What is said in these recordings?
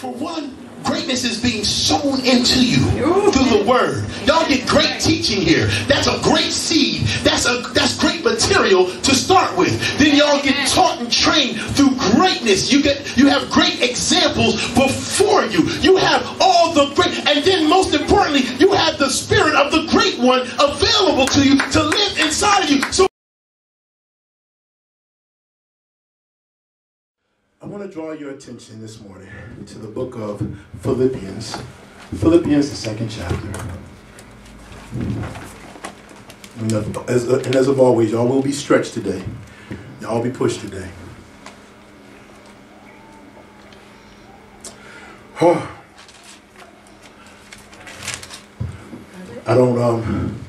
for one, greatness is being sown into you through the word. Y'all get great teaching here. That's a great seed. That's a that's great material to start with. Then y'all get taught and trained through greatness. You get you have great examples before you. You have all the great and then most importantly, you have the spirit of the great one available to you to live inside of you. So I want to draw your attention this morning to the book of Philippians. Philippians, the second chapter. And as, and as of always, y'all will be stretched today. Y'all be pushed today. Oh. I don't um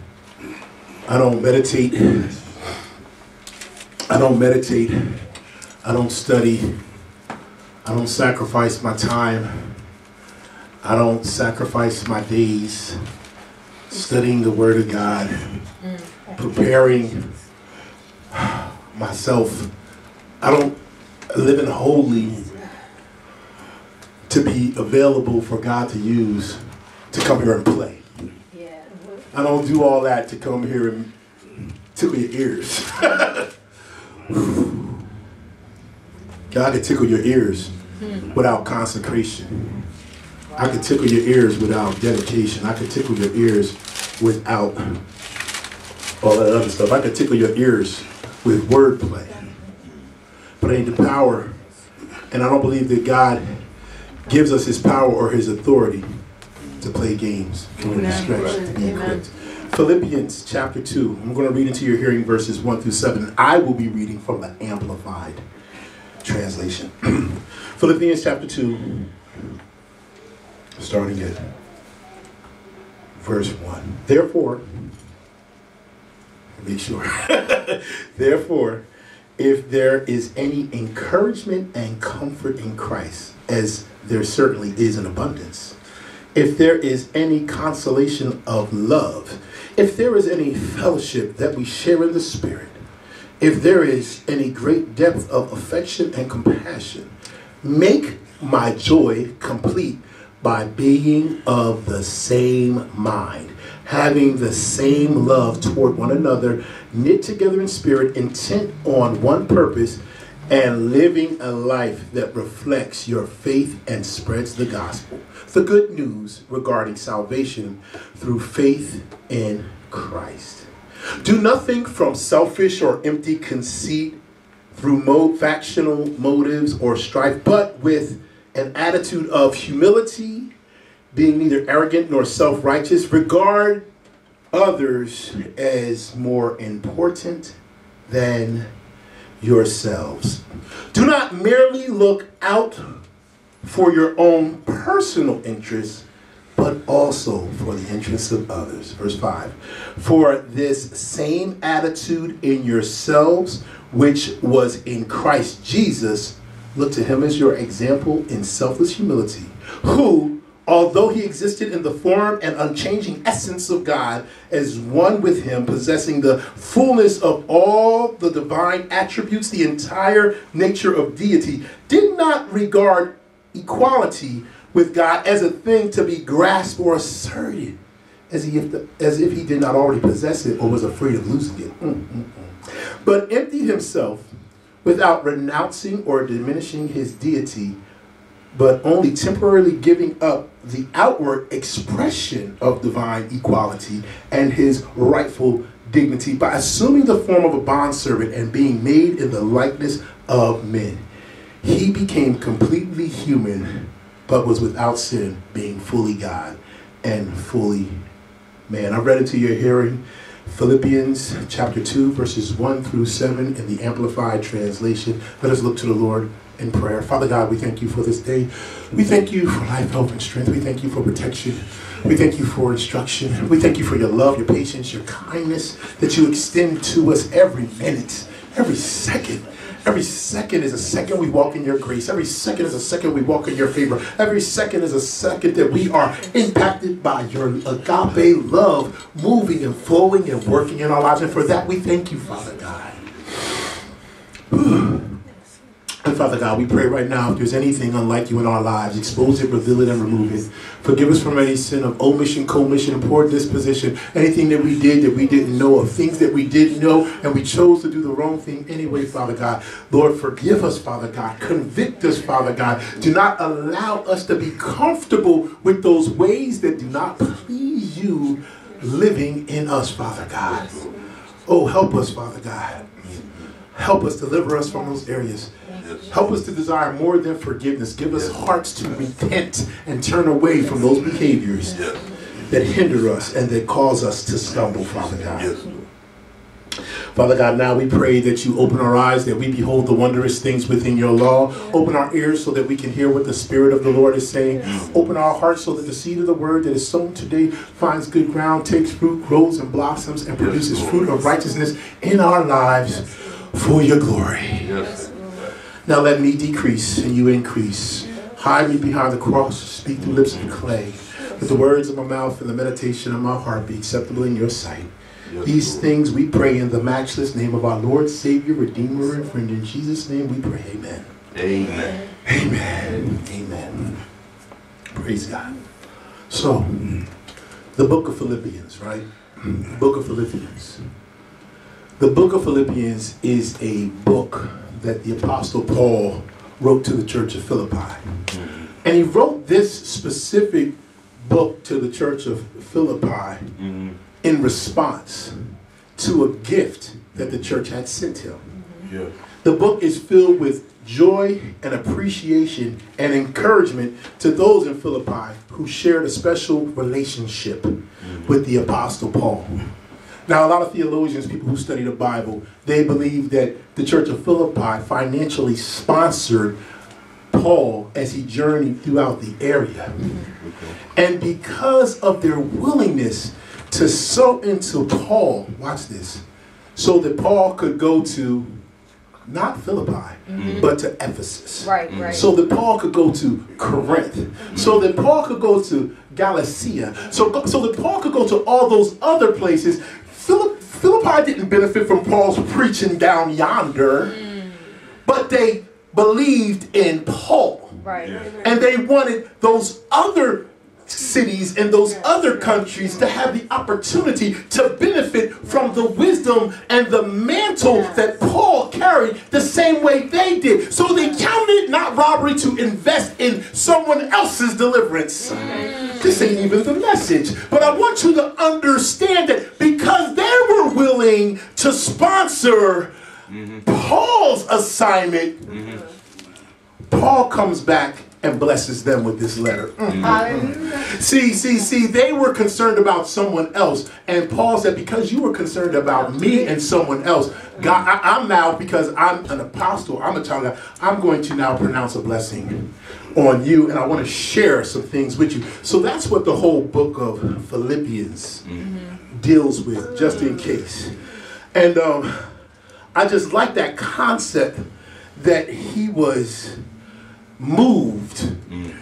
I don't meditate. I don't meditate. I don't study. I don't sacrifice my time. I don't sacrifice my days studying the Word of God, preparing myself. I don't live in holy to be available for God to use to come here and play. I don't do all that to come here and tickle your ears. God can tickle your ears hmm. without consecration. I can tickle your ears without dedication. I can tickle your ears without all that other stuff. I can tickle your ears with wordplay. But ain't the power. And I don't believe that God gives us his power or his authority to play games, to stretch, to be equipped. Philippians chapter 2. I'm going to read into your hearing verses 1 through 7. I will be reading from the Amplified translation. Philippians chapter 2, starting at verse 1. Therefore, make sure. Therefore, if there is any encouragement and comfort in Christ, as there certainly is in abundance, if there is any consolation of love, if there is any fellowship that we share in the Spirit, if there is any great depth of affection and compassion, make my joy complete by being of the same mind, having the same love toward one another, knit together in spirit, intent on one purpose, and living a life that reflects your faith and spreads the gospel. The good news regarding salvation through faith in Christ. Do nothing from selfish or empty conceit through mo- factional motives or strife, but with an attitude of humility, being neither arrogant nor self righteous. Regard others as more important than yourselves. Do not merely look out for your own personal interests, but also for the interests of others. Verse 5 For this same attitude in yourselves, which was in Christ Jesus, look to him as your example in selfless humility, who, although he existed in the form and unchanging essence of God, as one with him, possessing the fullness of all the divine attributes, the entire nature of deity, did not regard equality with God as a thing to be grasped or asserted, as if, the, as if he did not already possess it or was afraid of losing it. Mm, mm, mm. But emptied himself without renouncing or diminishing his deity, but only temporarily giving up the outward expression of divine equality and his rightful dignity by assuming the form of a bondservant and being made in the likeness of men. He became completely human, but was without sin, being fully God and fully man. I read it to your hearing. Philippians chapter 2, verses 1 through 7 in the Amplified Translation. Let us look to the Lord in prayer. Father God, we thank you for this day. We thank you for life, health, and strength. We thank you for protection. We thank you for instruction. We thank you for your love, your patience, your kindness that you extend to us every minute, every second. Every second is a second we walk in your grace. Every second is a second we walk in your favor. Every second is a second that we are impacted by your agape love moving and flowing and working in our lives. And for that we thank you, Father God. And Father God, we pray right now if there's anything unlike you in our lives, expose it, reveal it, and remove it. Forgive us from any sin of omission, commission, poor disposition, anything that we did that we didn't know, of things that we didn't know and we chose to do the wrong thing anyway, Father God. Lord, forgive us, Father God. Convict us, Father God. Do not allow us to be comfortable with those ways that do not please you living in us, Father God. Oh, help us, Father God. Help us, deliver us from those areas. Help us to desire more than forgiveness. Give us hearts to repent and turn away from those behaviors that hinder us and that cause us to stumble, Father God. Father God, now we pray that you open our eyes, that we behold the wondrous things within your law. Open our ears so that we can hear what the Spirit of the Lord is saying. Open our hearts so that the seed of the word that is sown today finds good ground, takes root, grows and blossoms, and produces fruit of righteousness in our lives for your glory. Now let me decrease and you increase. Hide me behind the cross, speak through lips of clay. Let the words of my mouth and the meditation of my heart be acceptable in your sight. These things we pray in the matchless name of our Lord, Savior, Redeemer, and friend. In Jesus' name we pray. Amen. Amen. Amen. Amen. Praise God. So, the book of Philippians, right? The book of Philippians. The book of Philippians is a book that the Apostle Paul wrote to the church of Philippi. And he wrote this specific book to the church of Philippi Mm-hmm. in response to a gift that the church had sent him. Yeah. The book is filled with joy and appreciation and encouragement to those in Philippi who shared a special relationship with the Apostle Paul. Now, a lot of theologians, people who study the Bible, they believe that the Church of Philippi financially sponsored Paul as he journeyed throughout the area. And because of their willingness to sow into Paul, watch this, so that Paul could go to not Philippi, mm-hmm. but to Ephesus. Right, right. So that Paul could go to Corinth. Mm-hmm. So that Paul could go to Galatia. So, so that Paul could go to all those other places. Philip, Philippi didn't benefit from Paul's preaching down yonder, but they believed in Paul. right. And they wanted those other cities and those other countries to have the opportunity to benefit from the wisdom and the mantle that Paul carried the same way they did. So they counted it not robbery to invest in someone else's deliverance. This ain't even the message. But I want you to understand that because they were willing to sponsor mm-hmm. Paul's assignment, mm-hmm. Paul comes back and blesses them with this letter. Mm. Hallelujah. See, see, see, they were concerned about someone else. And Paul said, because you were concerned about me and someone else, God, I, am now, because I'm an apostle, I'm a child of God, I'm going to now pronounce a blessing on you. And I want to share some things with you. So that's what the whole book of Philippians deals with, just in case. And um, I just like that concept that he was moved mm.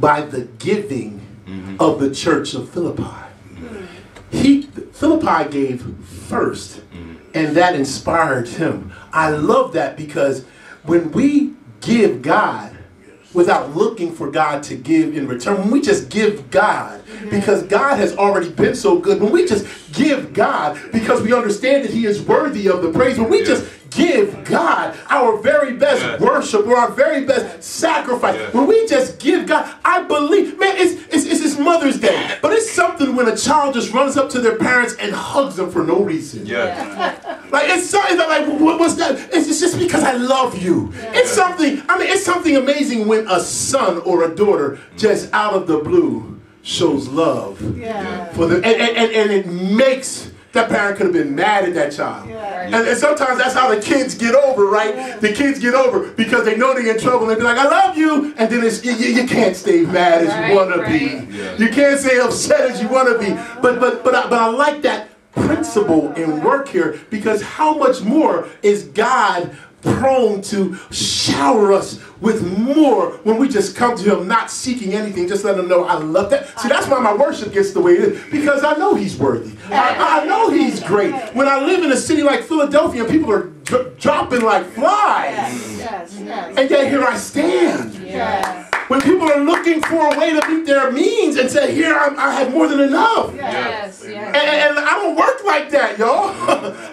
by the giving mm-hmm. of the church of Philippi. Mm-hmm. He Philippi gave first, mm-hmm. and that inspired him. I love that because when we give God without looking for God to give in return, when we just give God because God has already been so good, when we just give God because we understand that He is worthy of the praise, when we just give God our very best Yes. worship or our very best sacrifice, Yes. when we just give God, I believe, man, it's, it's, it's, it's Mother's Day, but it's something when a child just runs up to their parents and hugs them for no reason. Yes. Like it's something that like what, what's that? It's, it's just because I love you. It's something. I mean, it's something amazing when a son or a daughter just out of the blue shows love Yeah. for the and, and, and, and it makes that parent could have been mad at that child. And, and sometimes that's how the kids get over, right? The kids get over because they know they're in trouble and they be like, I love you. And then it's, you, you you can't stay mad as Right, you want to be. Yeah. You can't stay upset as you want to be. But, but, but, I, but I like that principle in work here because how much more is God prone to shower us with more when we just come to him not seeking anything just let him know i love that see that's why my worship gets the way it is because i know he's worthy i, I know he's great when i live in a city like philadelphia people are dropping like flies. Yes, yes, yes. And yet here I stand. Yes. When people are looking for a way to meet their means and say, here I'm, I have more than enough. Yes, And, yes. and I don't work like that, y'all.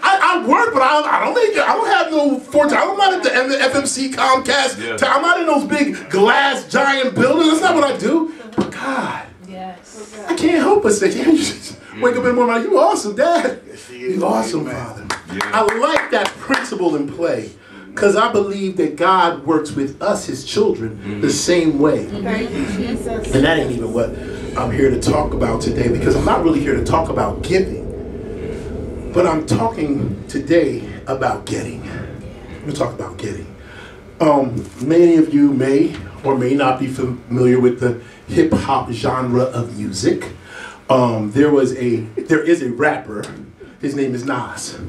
I, I work, but I, I don't make. I don't have no fortune. I'm not at the M- FMC Comcast. Yeah. I'm not in those big glass giant buildings. That's not what I do. But God, Yes. I can't help but say, yeah, you just wake up in the morning, like, you awesome, Dad. You awesome, Father. Yeah. I like that principle in play because I believe that God works with us, His children, the same way. Thank you, And that ain't even what I'm here to talk about today because I'm not really here to talk about giving, but I'm talking today about getting. I'm going to talk about getting. Um, many of you may or may not be familiar with the hip hop genre of music. Um, there was a there is a rapper. His name is Nas.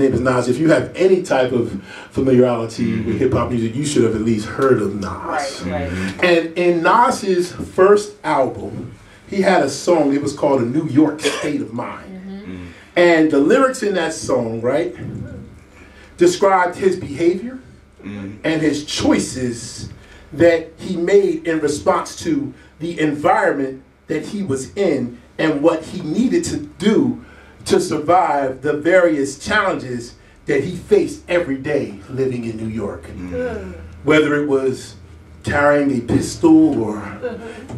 His name is Nas. If you have any type of familiarity with mm-hmm. hip hop music, you should have at least heard of Nas. Right, right. Mm-hmm. And in Nas's first album, he had a song, it was called A New York State of Mind. Mm-hmm. And the lyrics in that song, right, described his behavior and his choices that he made in response to the environment that he was in and what he needed to do to survive the various challenges that he faced every day living in New York mm. whether it was carrying a pistol or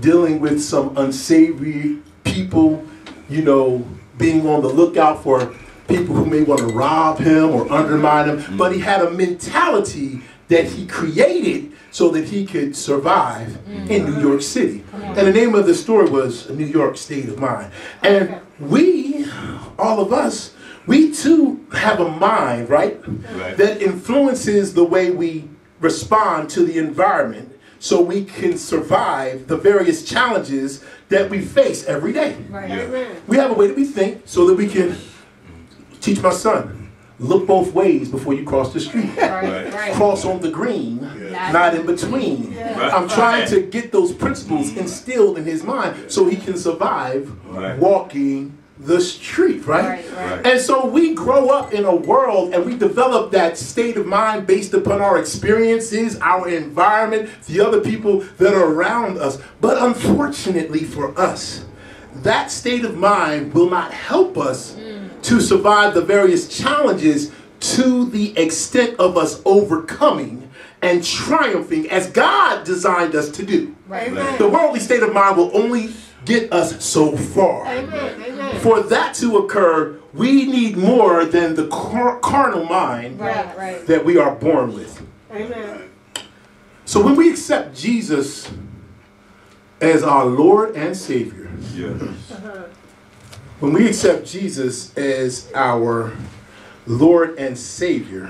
dealing with some unsavory people, you know, being on the lookout for people who may want to rob him or undermine him. Mm. But he had a mentality that he created so that he could survive mm. in New York City. And the name of the story was New York State of Mind. And we, all of us, we too have a mind, right? Right. That influences the way we respond to the environment so we can survive the various challenges that we face every day. Right. Yeah. We have a way that we think so that we can teach my son look both ways before you cross the street. Right, right. Cross on the green, not in between. Right. I'm trying to get those principles instilled in his mind so he can survive Right. walking the street, right? Right, right. And so we grow up in a world and we develop that state of mind based upon our experiences, our environment, the other people that are around us. But unfortunately for us, that state of mind will not help us mm. to survive the various challenges to the extent of us overcoming and triumphing as God designed us to do. Right. The worldly state of mind will only get us so far. Amen. Amen. For that to occur, we need more than the car- carnal mind Right, right. that we are born with. Amen. So when we accept Jesus as our Lord and Savior, Yeah. Uh-huh. when we accept Jesus as our Lord and Savior,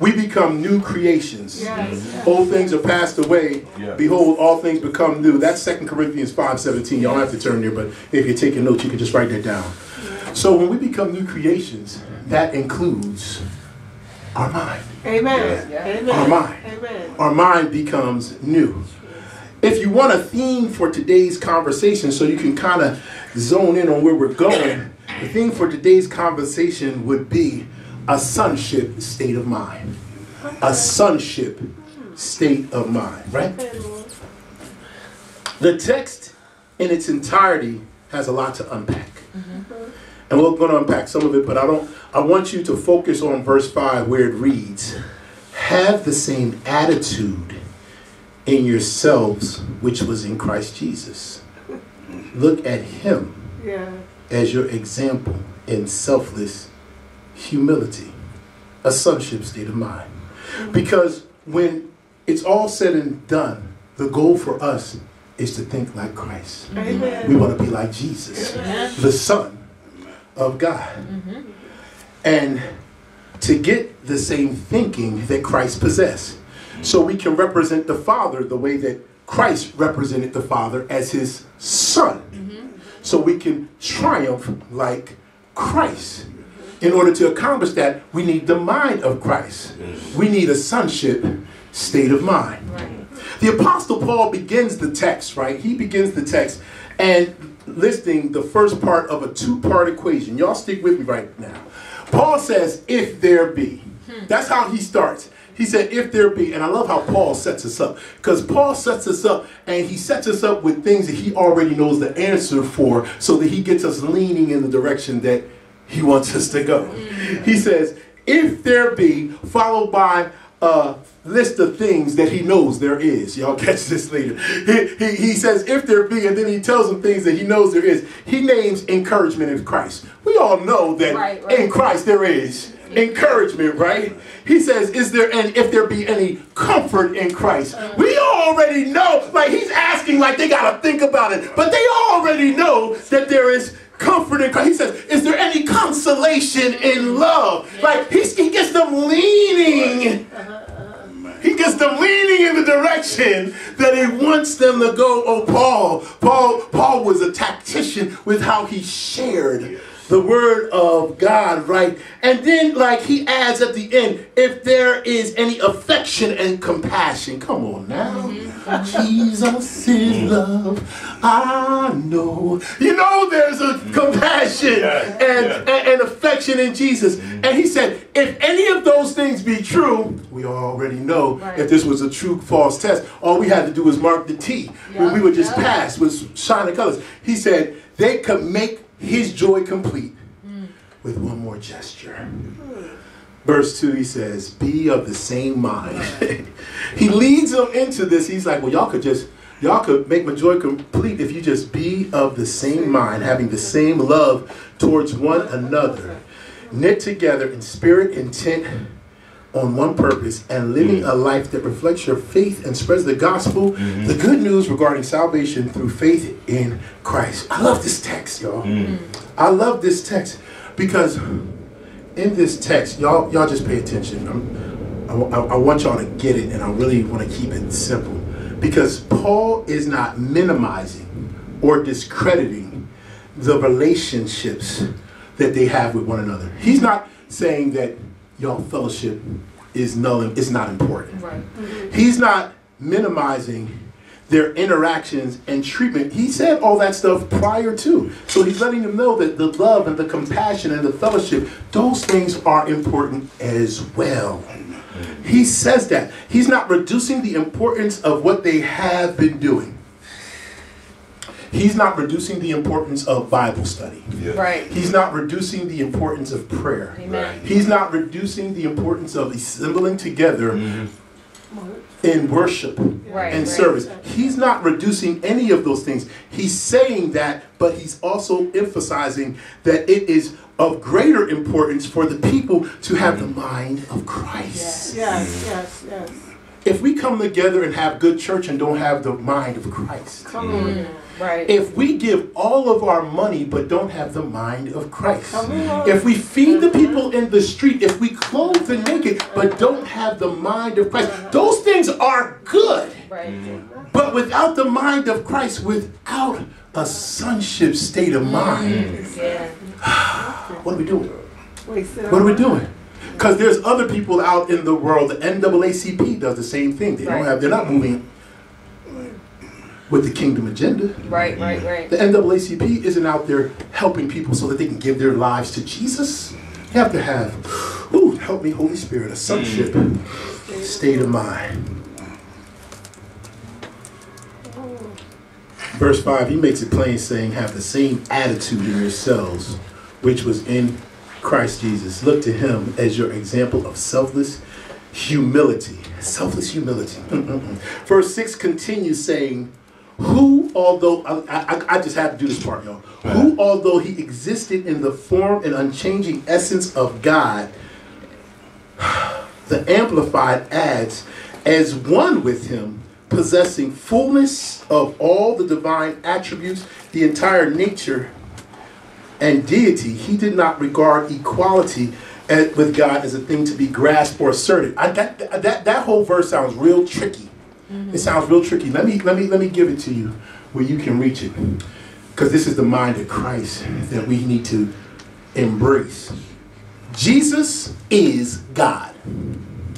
we become new creations. Yes. Mm-hmm. Old things are passed away. Yeah. Behold, all things become new. That's 2 Corinthians 5.17. Y'all have to turn there, but if you're taking notes, you can just write that down. So when we become new creations, that includes our mind. Amen. Yeah. Amen. Our mind. Amen. Our mind becomes new. If you want a theme for today's conversation so you can kind of zone in on where we're going, the theme for today's conversation would be a sonship state of mind. A sonship state of mind, right? The text in its entirety has a lot to unpack. Mm-hmm. And we're going to unpack some of it, but I don't I want you to focus on verse 5 where it reads, "Have the same attitude in yourselves which was in Christ Jesus." Look at him Yeah. as your example in selfless humility, a sonship state of mind. Because when it's all said and done, the goal for us is to think like Christ. We want to be like Jesus, the Son of God. Mm-hmm. And to get the same thinking that Christ possessed. So we can represent the Father the way that Christ represented the Father as his Son. Mm-hmm. So we can triumph like Christ. In order to accomplish that, we need the mind of Christ. We need a sonship state of mind. The Apostle Paul begins the text, right? He begins the text and listing the first part of a two part equation. Y'all stick with me right now. Paul says, if there be. Hmm. That's how he starts. He said, if there be. And I love how Paul sets us up. Because Paul sets us up and he sets us up with things that he already knows the answer for so that he gets us leaning in the direction that he wants us to go. He says, if there be, followed by a list of things that he knows there is. Y'all catch this later. He, he, he says, if there be, and then he tells them things that he knows there is. He names encouragement in Christ. We all know that Right, right. in Christ there is encouragement, right? He says, is there any, if there be any comfort in Christ? We already know, like he's asking like they got to think about it, but they already know that there is comfort in Christ. He says, is there any consolation in love? Like he's, he gets them leaning. Uh-huh, uh-huh. He gets them leaning in the direction that he wants them to go. Oh, Paul, Paul, Paul was a tactician with how he shared the word of God, right? And then, like he adds at the end, if there is any affection and compassion, come on now. Mm-hmm. Jesus is mm. love. I know. You know, there's a mm. compassion Yeah, and, yeah. and, and affection in Jesus. Mm. And he said, if any of those things be true, we already know Right. if this was a true false test, all we had to do was mark the T. when Yeah, we would just yeah. pass with shining colors. He said, they could make his joy complete with one more gesture. Verse 2, he says, Be of the same mind. he leads them into this. He's like, Well, y'all could just, y'all could make my joy complete if you just be of the same mind, having the same love towards one another, knit together in spirit, intent on one purpose, and living mm. a life that reflects your faith and spreads the gospel, mm-hmm. the good news regarding salvation through faith in Christ. I love this text, y'all. Mm. I love this text because in this text, y'all, y'all just pay attention. I'm, I, I- I want y'all to get it, and I really want to keep it simple because Paul is not minimizing or discrediting the relationships that they have with one another. He's not saying that y'all fellowship is null and is not important. Right. Mm-hmm. He's not minimizing their interactions and treatment. He said all that stuff prior to. So he's letting them know that the love and the compassion and the fellowship, those things are important as well. He says that. He's not reducing the importance of what they have been doing. He's not reducing the importance of Bible study. Yeah. Right. He's not reducing the importance of prayer. Amen. He's not reducing the importance of assembling together mm-hmm. in worship Right. and right. service. He's not reducing any of those things. He's saying that, but he's also emphasizing that it is of greater importance for the people to have the mind of Christ. Yes, mm. yes, yes. If we come together and have good church and don't have the mind of Christ, Come on. Mm. Right. if we give all of our money but don't have the mind of Christ, if we feed the people in the street, if we clothe the naked but don't have the mind of Christ, those things are good. right. Mm-hmm. But without the mind of Christ, without a sonship state of mind, Yeah. what are we doing? What are we doing? Because there's other people out in the world. The NAACP does the same thing. They don't have. They're not moving with the kingdom agenda. Right. Right. Right. The NAACP isn't out there helping people so that they can give their lives to Jesus. You have to have, ooh, help me, Holy Spirit, a sonship mm. state of mind. Verse 5, he makes it plain saying, have the same attitude in yourselves, which was in Christ Jesus. Look to him as your example of selfless humility. Selfless humility. Verse 6 continues saying, who, although, I, I, I just have to do this part, y'all. Who, although he existed in the form and unchanging essence of God, the Amplified adds, as one with him, possessing fullness of all the divine attributes, the entire nature and deity, he did not regard equality with God as a thing to be grasped or asserted. I, that, that, that whole verse sounds real tricky. Mm-hmm. It sounds real tricky. Let me, let, me, let me give it to you where you can reach it. Because this is the mind of Christ that we need to embrace. Jesus is God.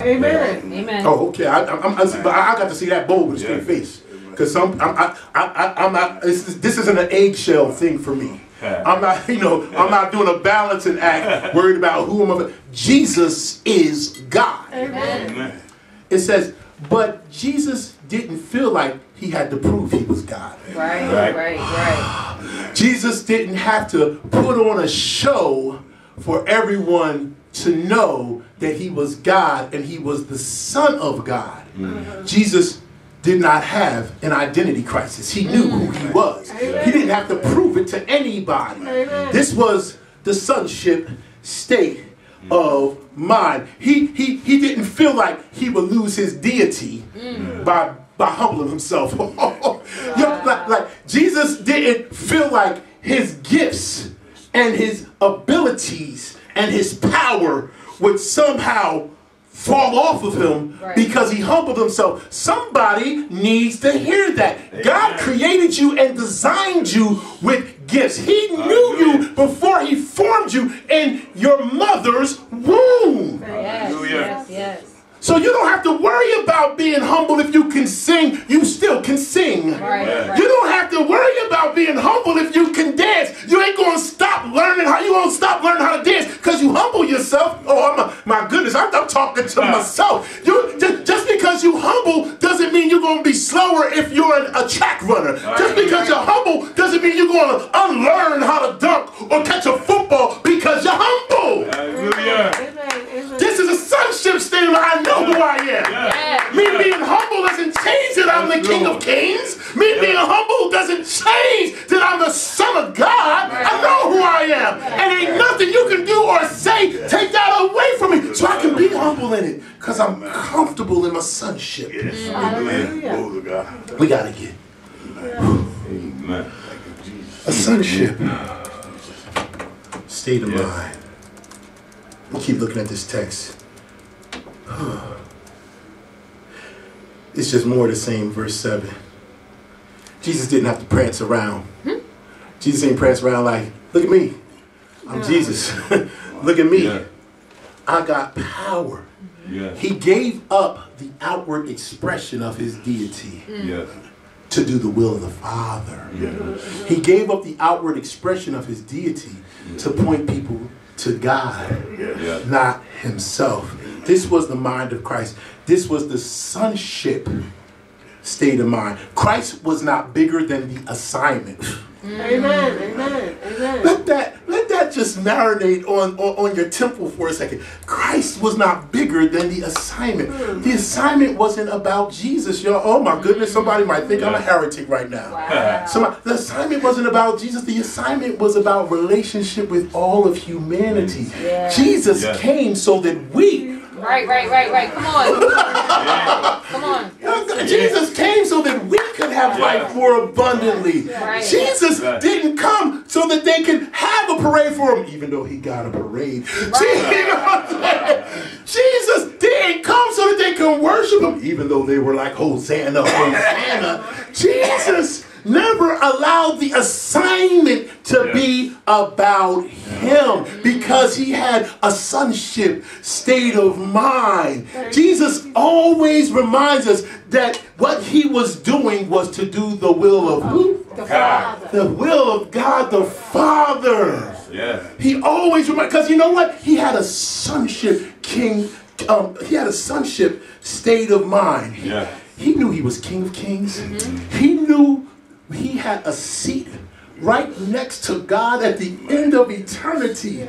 Amen. Amen. Oh, okay. I, I'm, I'm, but I I got to see that bold with a straight Yeah. face. Because some, I'm, I, I, I, I'm not, this, is- this isn't an eggshell thing for me. I'm not, you know, I'm not doing a balancing act, worried about who am I. Jesus is God. Amen. Amen. It says, but Jesus didn't feel like he had to prove he was God. Right, Right. right, right. Jesus didn't have to put on a show for everyone to know that he was God and he was the Son of God. Mm. Jesus did not have an identity crisis. He knew who he mm. was. He didn't have to prove it to anybody. Amen. This was the sonship state of mind. He, he, he didn't feel like he would lose his deity mm. by, by humbling himself. Yo, like, like, Jesus didn't feel like his gifts and his abilities and his power would somehow fall off of him Right. because he humbled himself. Somebody needs to hear that. God created you and designed you with gifts. He knew you before he formed you in your mother's womb. Yes, yes, yes. So you don't have to worry about being humble if you can sing. You still can sing. Right, right. You don't have to worry about being humble if you can dance. You ain't gonna stop learning how you gonna stop learning how to dance because you humble yourself. Oh, I'm a, my goodness, I'm, I'm talking to myself. You just, just because you humble doesn't mean you're gonna be slower if you're an, a track runner. Just because you're humble doesn't mean you're gonna unlearn how to dunk or catch a football because you're humble. Hallelujah. Amen. Amen. This is a sonship state I know who I am. Yes. Me being humble doesn't change that I'm the King of Kings. Me being humble doesn't change that I'm the Son of God. I know who I am. And ain't nothing you can do or say take that away from me. So I can be humble in it because I'm comfortable in my sonship. Mm, hallelujah. Glory God. We got to get Amen. a sonship state of Yes. mind. We keep looking at this text. It's just more of the same, verse 7. Jesus didn't have to prance around. Jesus ain't prance around like, look at me. I'm Jesus. look at me. Yeah. I got power. Yes. He gave up the outward expression of his deity mm. Yes. to do the will of the Father. Yes. He gave up the outward expression of his deity to point people to God, Yes. not himself. This was the mind of Christ. This was the sonship state of mind. Christ was not bigger than the assignment. Amen. Amen. Amen. Let that let that just marinate on, on, on your temple for a second. Christ was not bigger than the assignment. The hmm. assignment wasn't about Jesus, y'all. Oh my goodness, somebody might think I'm a heretic right now. Wow. So the assignment wasn't about Jesus. The assignment was about relationship with all of humanity. Yeah. Jesus Yeah. came so that we, Right, right, right, right. Come on. Come on. Jesus came so that we could have life more abundantly. Right. Jesus Right. didn't come so that they could have a parade for him, even though he got a parade. Je- you know what I'm? Jesus didn't come so that they could worship him, even though they were like, Hosanna, Hosanna. Jesus never allowed the assignment to Yeah. be about him because he had a sonship state of mind. Jesus always reminds us that what he was doing was to do the will of who? The God. Father. The will of God the Father. Yes. He always reminds, because you know what? He had a sonship king, um, he had a sonship state of mind. Yeah. he knew he was King of Kings. He knew he had a seat right next to God at the end of eternity.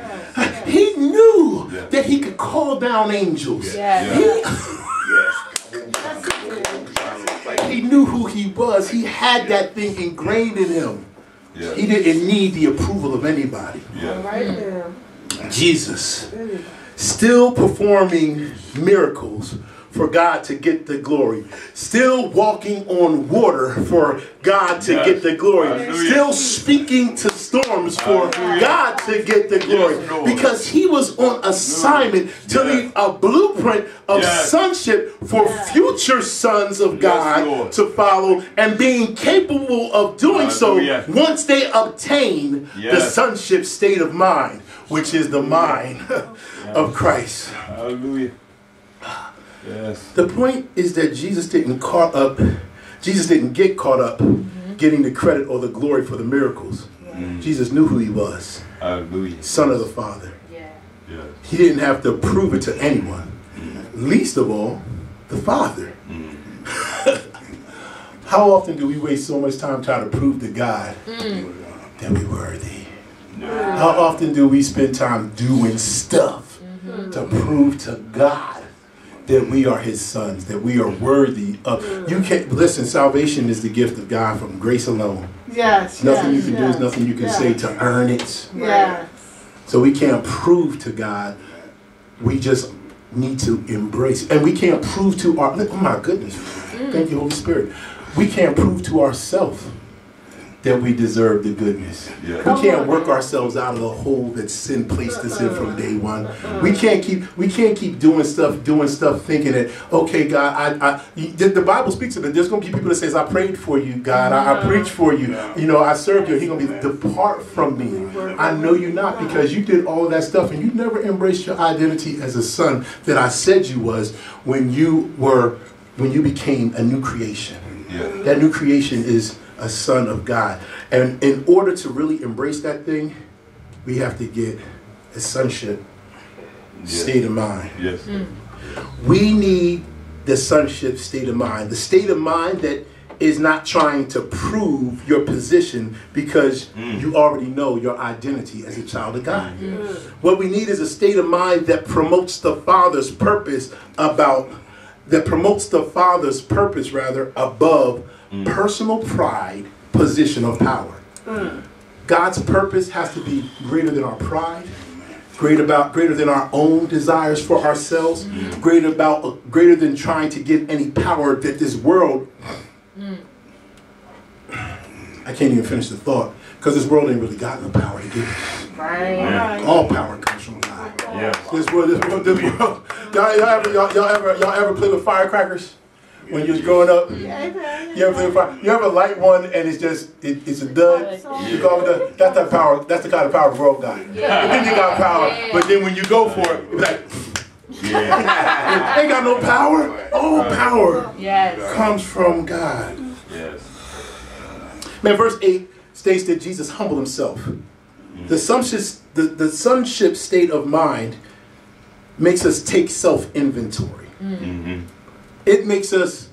He knew Yeah. that he could call down angels. Yes. He, he knew who he was. He had that thing ingrained in him. He didn't need the approval of anybody. Yes. Right. Jesus still performing miracles for God to get the glory. Still walking on water for God to Yes. get the glory. Hallelujah. Still speaking to storms for Hallelujah. God to get the glory. Yes, because he was on assignment to Yes. leave a blueprint of Yes. sonship for future sons of God Lord. to follow and being capable of doing Hallelujah. so once they obtain the sonship state of mind, which is the mind of Christ. Hallelujah. Yes. The point is that Jesus didn't caught up, Jesus didn't get caught up getting the credit or the glory for the miracles. Mm. Jesus knew who he was, Hallelujah. Son of the Father. Yeah. Yes. He didn't have to prove it to anyone, least of all, the Father. Mm. How often do we waste so much time trying to prove to God that we're worthy? Yeah. How often do we spend time doing stuff to prove to God that we are His sons, that we are worthy of? Mm. You can't listen. Salvation is the gift of God from grace alone. Yes. Nothing yes, you can do is nothing you can yes. say to earn it. Yes. So we can't prove to God. We just need to embrace, and we can't prove to our. Oh my goodness! Mm. Thank you, Holy Spirit. We can't prove to ourselves that we deserve the goodness. Yeah. We can't work ourselves out of the hole that sin placed us in from day one. We can't keep we can't keep doing stuff, doing stuff, thinking that okay, God, I, I the, the Bible speaks of it. There's gonna be people that says, "I prayed for you, God. I, I preached for you. You know, I served you." He gonna be depart from me. I know you're not because you did all of that stuff and you never embraced your identity as a son that I said you was when you were when you became a new creation. Yeah. That new creation is a son of God. And in order to really embrace that thing, we have to get a sonship state of mind. Yes. Hmm. We need the sonship state of mind. The state of mind that is not trying to prove your position because hmm. you already know your identity as a child of God. Hmm. What we need is a state of mind that promotes the Father's purpose about that promotes the Father's purpose rather above Mm. personal pride, position of power. Mm. God's purpose has to be greater than our pride, greater about greater than our own desires for ourselves, mm. greater about greater than trying to get any power that this world. I can't even finish the thought because this world ain't really got no power to give. us. Right. All power comes from God. Yes. This world, this world, this world. Y'all, y'all ever, y'all, y'all ever, y'all ever play with firecrackers when you was growing up? You ever play with fire? You ever light one and it's just, it, it's a dud? You call it dud? That's that power. That's the kind of power the world got. And then you got power, but then when you go for it, it's like, Yeah. ain't got no power. All power Yes. comes from God. Yes. Man, verse 8 states that Jesus humbled himself. The sonship, the, the sonship state of mind makes us take self inventory. Mm-hmm. It makes us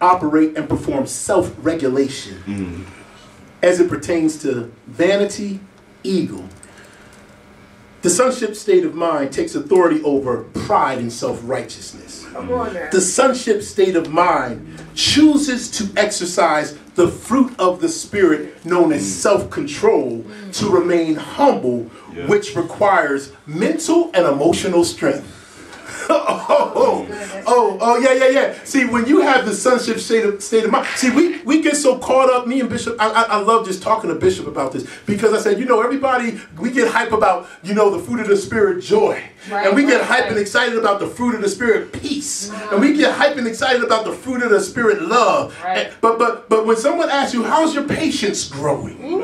operate and perform self regulation Mm-hmm. as it pertains to vanity, ego. The sonship state of mind takes authority over pride and self righteousness. Come on now. The sonship state of mind chooses to exercise the fruit of the Spirit, known as self control, to remain humble, Yeah. which requires mental and emotional strength. Oh, oh, oh, oh, yeah, yeah, yeah. See, when you have the sonship state of, state of mind, see, we, we get so caught up. Me and Bishop, I, I, I love just talking to Bishop about this because I said, you know, everybody, we get hype about, you know, the fruit of the Spirit, joy. Right, and we get right, hype and excited about the fruit of the Spirit, peace. And we get hype and excited about the fruit of the Spirit, love. Right. And- but, but, but when someone asks you, how's your patience growing?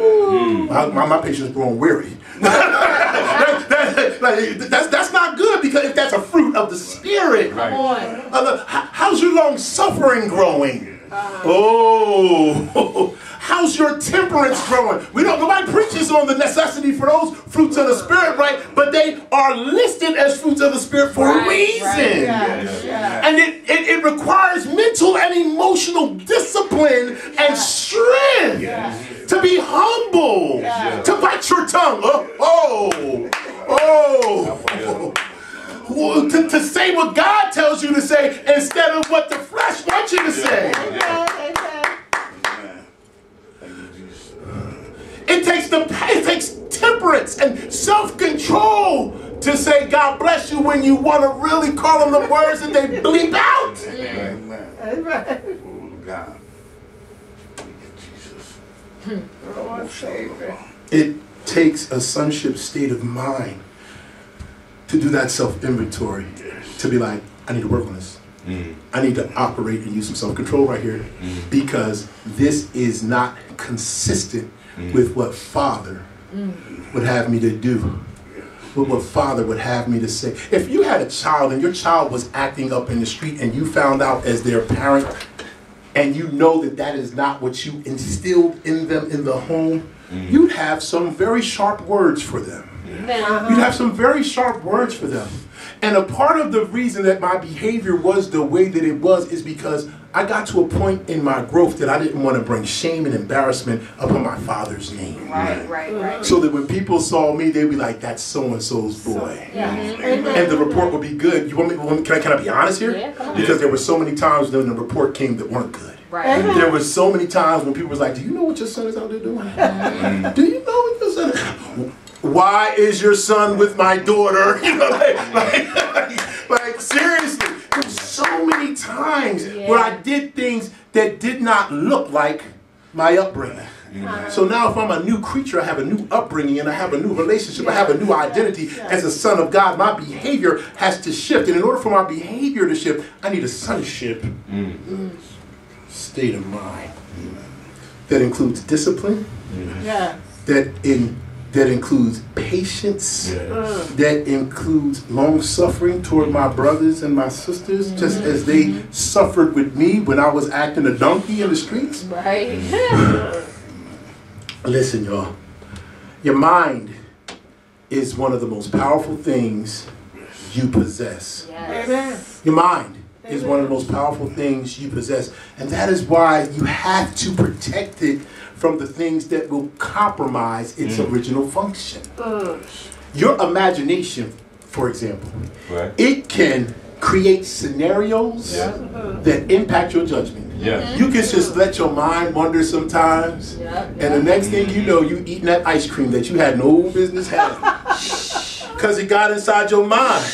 My, my, my patience is growing weary. That- that- like, that's, that's not good because if that's a fruit of the Spirit. Right. On. Uh, look, how's your long suffering growing? Oh, how's your temperance growing? We don't. Nobody preaches on the necessity for those fruits of the spirit, right? But they are listed as fruits of the spirit for a reason, right. Yes, yes. and it, it it requires mental and emotional discipline and strength to be humble, to bite your tongue. Oh, oh, oh. Well, to, to say what God tells you to say instead of what the flesh wants you to say. Amen, amen. It takes the it takes temperance and self-control to say God bless you when you want to really call them the words that they bleep out. Amen. Amen. God. Jesus. Lord It takes a sonship state of mind to do that self-inventory, to be like, I need to work on this. Mm-hmm. I need to operate and use some self-control right here because this is not consistent with what Father mm. would have me to do. With what Father would have me to say. If you had a child and your child was acting up in the street and you found out as their parent and you know that that is not what you instilled in them in the home, mm. you'd have some very sharp words for them. Amen. You'd have some very sharp words for them. And a part of the reason that my behavior was the way that it was is because I got to a point in my growth that I didn't want to bring shame and embarrassment upon my father's name. Right, right, mm-hmm. right. So that when people saw me, they'd be like, that's so and so's boy. Yeah. Mm-hmm. Mm-hmm. And the report would be good. You want me, want me- can, I, can I be honest here? Yeah, come on. Because there were so many times when the report came that weren't good. Right. There were so many times when people was like, "Do you know what your son is out there doing? Do you know what your son? Is? Why is your son with my daughter? You know, like, like, like, like, seriously, there was so many times where I did things that did not look like my upbringing. Uh-huh. So now, if I'm a new creature, I have a new upbringing and I have a new relationship, I have a new identity as a son of God. My behavior has to shift, and in order for my behavior to shift, I need a sonship mm. state of mind that includes discipline, Yes. that in that includes patience, that includes long suffering toward my brothers and my sisters, just mm-hmm. as they suffered with me when I was acting a donkey in the streets. Right. Mm. Listen, y'all. Your mind is one of the most powerful things you possess. Yes. Amen. Your mind is one of the most powerful things you possess. And that is why you have to protect it from the things that will compromise its mm. original function. Mm. Your imagination, for example, Right. it can create scenarios that impact your judgment. Yeah. Mm-hmm. You can just let your mind wander sometimes. Yep, And the next thing you know, you eating that ice cream that you had no business having. Because it got inside your mind.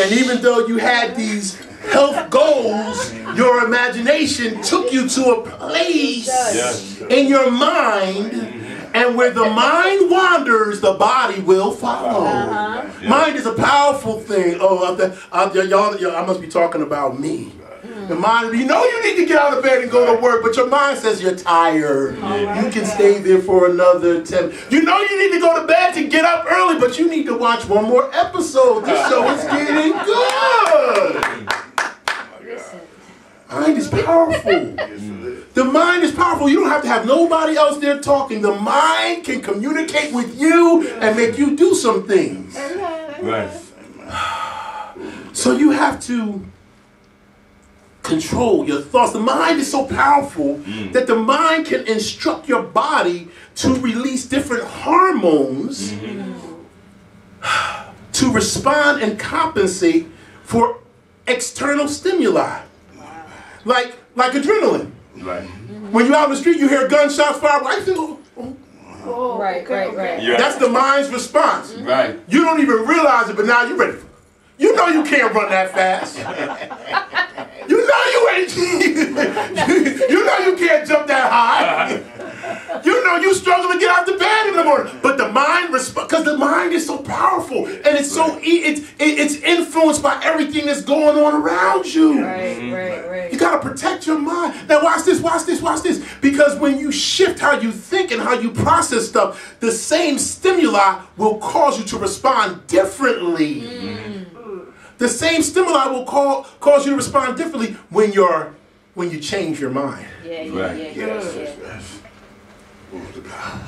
And even though you had these health goals, your imagination took you to a place in your mind. And where the mind wanders, the body will follow. Uh-huh. Mind is a powerful thing. Oh, I, I, y'all, y'all, I must be talking about me. Hmm. The mind, you know, you need to get out of bed and go to work, but your mind says you're tired. You can stay there for another 10. You know, you need to go to bed to get up early, but you need to watch one more episode. This show is getting good. Mind is powerful. The mind is powerful. You don't have to have nobody else there talking. The mind can communicate with you and make you do some things. Right. So you have to control your thoughts. The mind is so powerful mm. that the mind can instruct your body to release different hormones mm-hmm. to respond and compensate for external stimuli. Like like adrenaline. Right. When you're out in the street, you hear gunshots fired. Why think, oh, oh, Oh, Right, okay, right, right. Yeah. That's the mind's response. Mm-hmm. Right. You don't even realize it, but now you're ready. You know you can't run that fast. You know you ain't. you know you can't jump that high. You know you struggle to get out the bed in the morning. But the mind responds because the mind is so powerful and it's so e- it's it's influenced by everything that's going on around you. Right, right, mm-hmm. right. You gotta protect your mind. Now watch this, watch this, watch this. Because when you shift how you think and how you process stuff, the same stimuli will cause you to respond differently. Mm. The same stimuli will call, cause you to respond differently when you're when you change your mind. Yeah, yeah, Right. yeah, yeah, Yes, yeah. yes. Glory to God.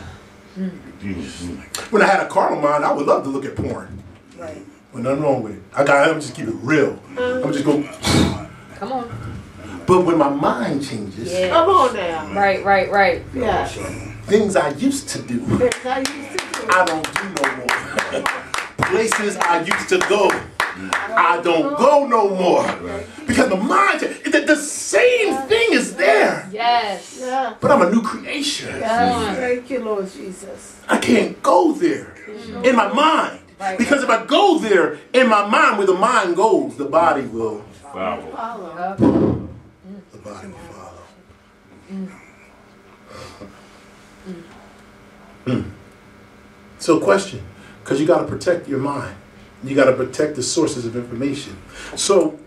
Jesus. When I had a carnal mind, I would love to look at porn. Right. But nothing wrong with it. I got I'm just keep it real. Uh-huh. I'm just go Come on. but when my mind changes, Yeah. Come on now. Right, right, right. Yeah. things I used to do, Yes, I used to do. I don't do no more. Places I used to go, I don't go no more. Because the mind, the, the same thing is there. Yes. Yeah. But I'm a new creation. Yes. Thank you, Lord Jesus. I can't go there in my mind. Because if I go there in my mind, where the mind goes, the body will. Follow. The body will follow. Mm. So, question, because you got to protect your mind. You got to protect the sources of information. So,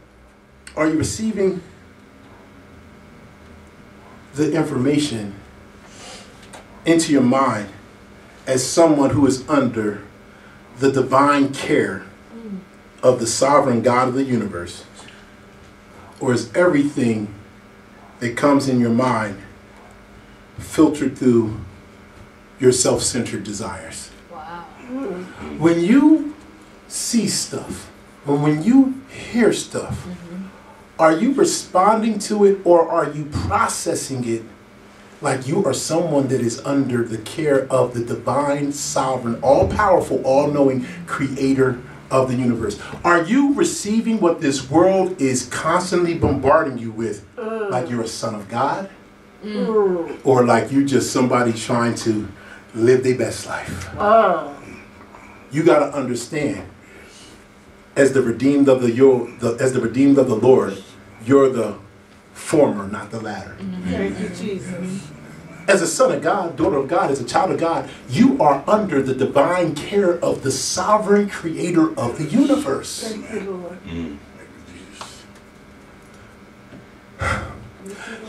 are you receiving the information into your mind as someone who is under the divine care of the sovereign God of the universe? Or is everything that comes in your mind filtered through your self centered desires. Wow. When you see stuff, when, when you hear stuff, are you responding to it or are you processing it like you are someone that is under the care of the divine, sovereign, all powerful, all knowing creator of the universe? Are you receiving what this world is constantly bombarding you with like you're a son of God? Mm. Or like you're just somebody trying to live their best life? Oh. you got to understand as the redeemed of the, your, the as the redeemed of the lord you're the former not the latter. Thank you, Jesus. as a son of god daughter of god as a child of god you are under the divine care of the sovereign creator of the universe. Thank you, Lord.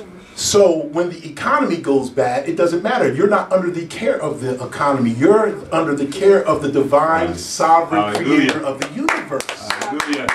so when the economy goes bad it doesn't matter you're not under the care of the economy you're under the care of the divine sovereign Hallelujah. creator of the universe Hallelujah.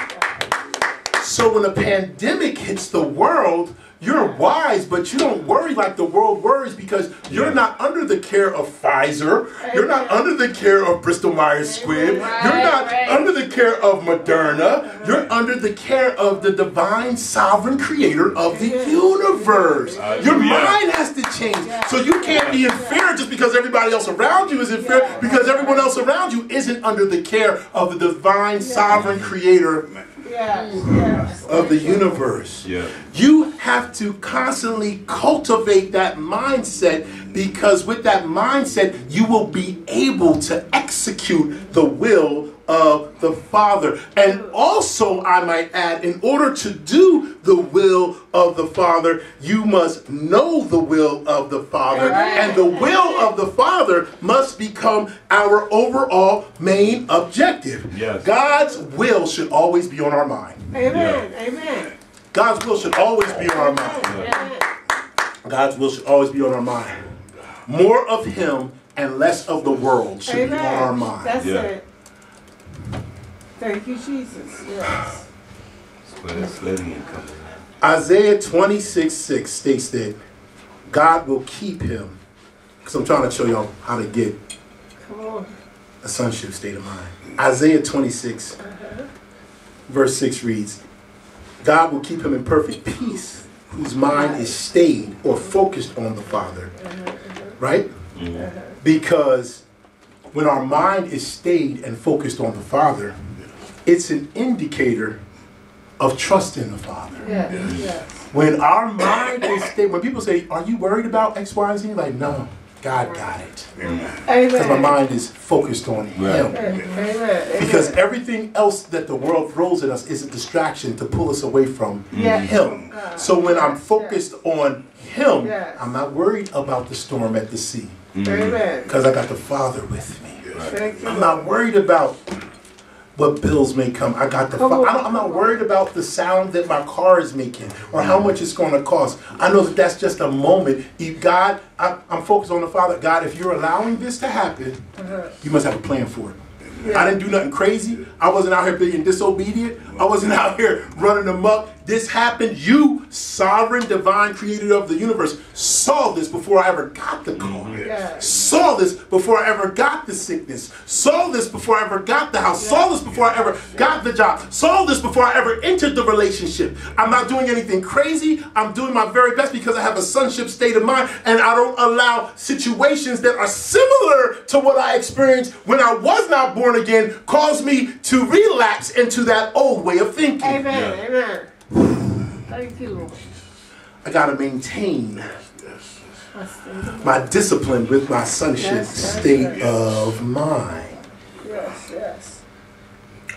So when a pandemic hits the world, you're wise, but you don't worry like the world worries because you're Yeah. not under the care of Pfizer. You're not under the care of Bristol Myers Squibb. You're not right. under the care of Moderna. You're under the care of the divine sovereign creator of the universe. Uh, Your Hallelujah. mind has to change. So you can't be in fear just because everybody else around you is in fear because everyone else around you isn't under the care of the divine sovereign creator Yes, yes. of the universe. Yeah. You have to constantly cultivate that mindset because with that mindset, you will be able to execute the will of the Father. And also, I might add, in order to do the will of the Father, you must know the will of the Father. And the will of the Father must become our overall main objective. Yes. God's will should always be on our mind. Amen. Amen. God's will should always be on our mind. Amen. God's will should always be on our mind. More of Him and less of the world should be on our mind. That's Yeah. it. Thank you, Jesus. Yes. Let us let him come. Isaiah 26 6 states that God will keep him. Because I'm trying to show y'all how to get Come on. a sonship state of mind. Isaiah 26, verse 6 reads God will keep him in perfect peace, whose mind is stayed or focused on the Father. Right? Because when our mind is stayed and focused on the Father, it's an indicator of trust in the Father. Yes, yes. When our mind is stayed, when people say, Are you worried about X, Y, and Z? Like, no, God got it. Because my mind is focused on Him. Amen. Amen. Because everything else that the world throws at us is a distraction to pull us away from Yes. Him. So when I'm focused on Him, Yes. I'm not worried about the storm at the sea Amen. because I got the Father with me. Thank. I'm not worried about what bills may come. I got the. I don't, I'm not worried about the sound that my car is making or how much it's going to cost. I know that that's just a moment. If God, I, I'm focused on the Father. God, if you're allowing this to happen, uh-huh. you must have a plan for it. I didn't do nothing crazy. I wasn't out here being disobedient. I wasn't out here running amok. This happened. You, sovereign, divine creator of the universe, saw this before I ever got the car. Mm-hmm. Yes. Saw this before I ever got the sickness. Saw this before I ever got the house. Saw this before I ever got the job. Saw this before I ever entered the relationship. I'm not doing anything crazy. I'm doing my very best because I have a sonship state of mind and I don't allow situations that are similar to what I experienced when I was not born again cause me to relapse into that old way of thinking. Amen. Amen. Thank you, Lord. I got to maintain my discipline with my sonship Yes, yes, state yes. of mind. Yes, yes.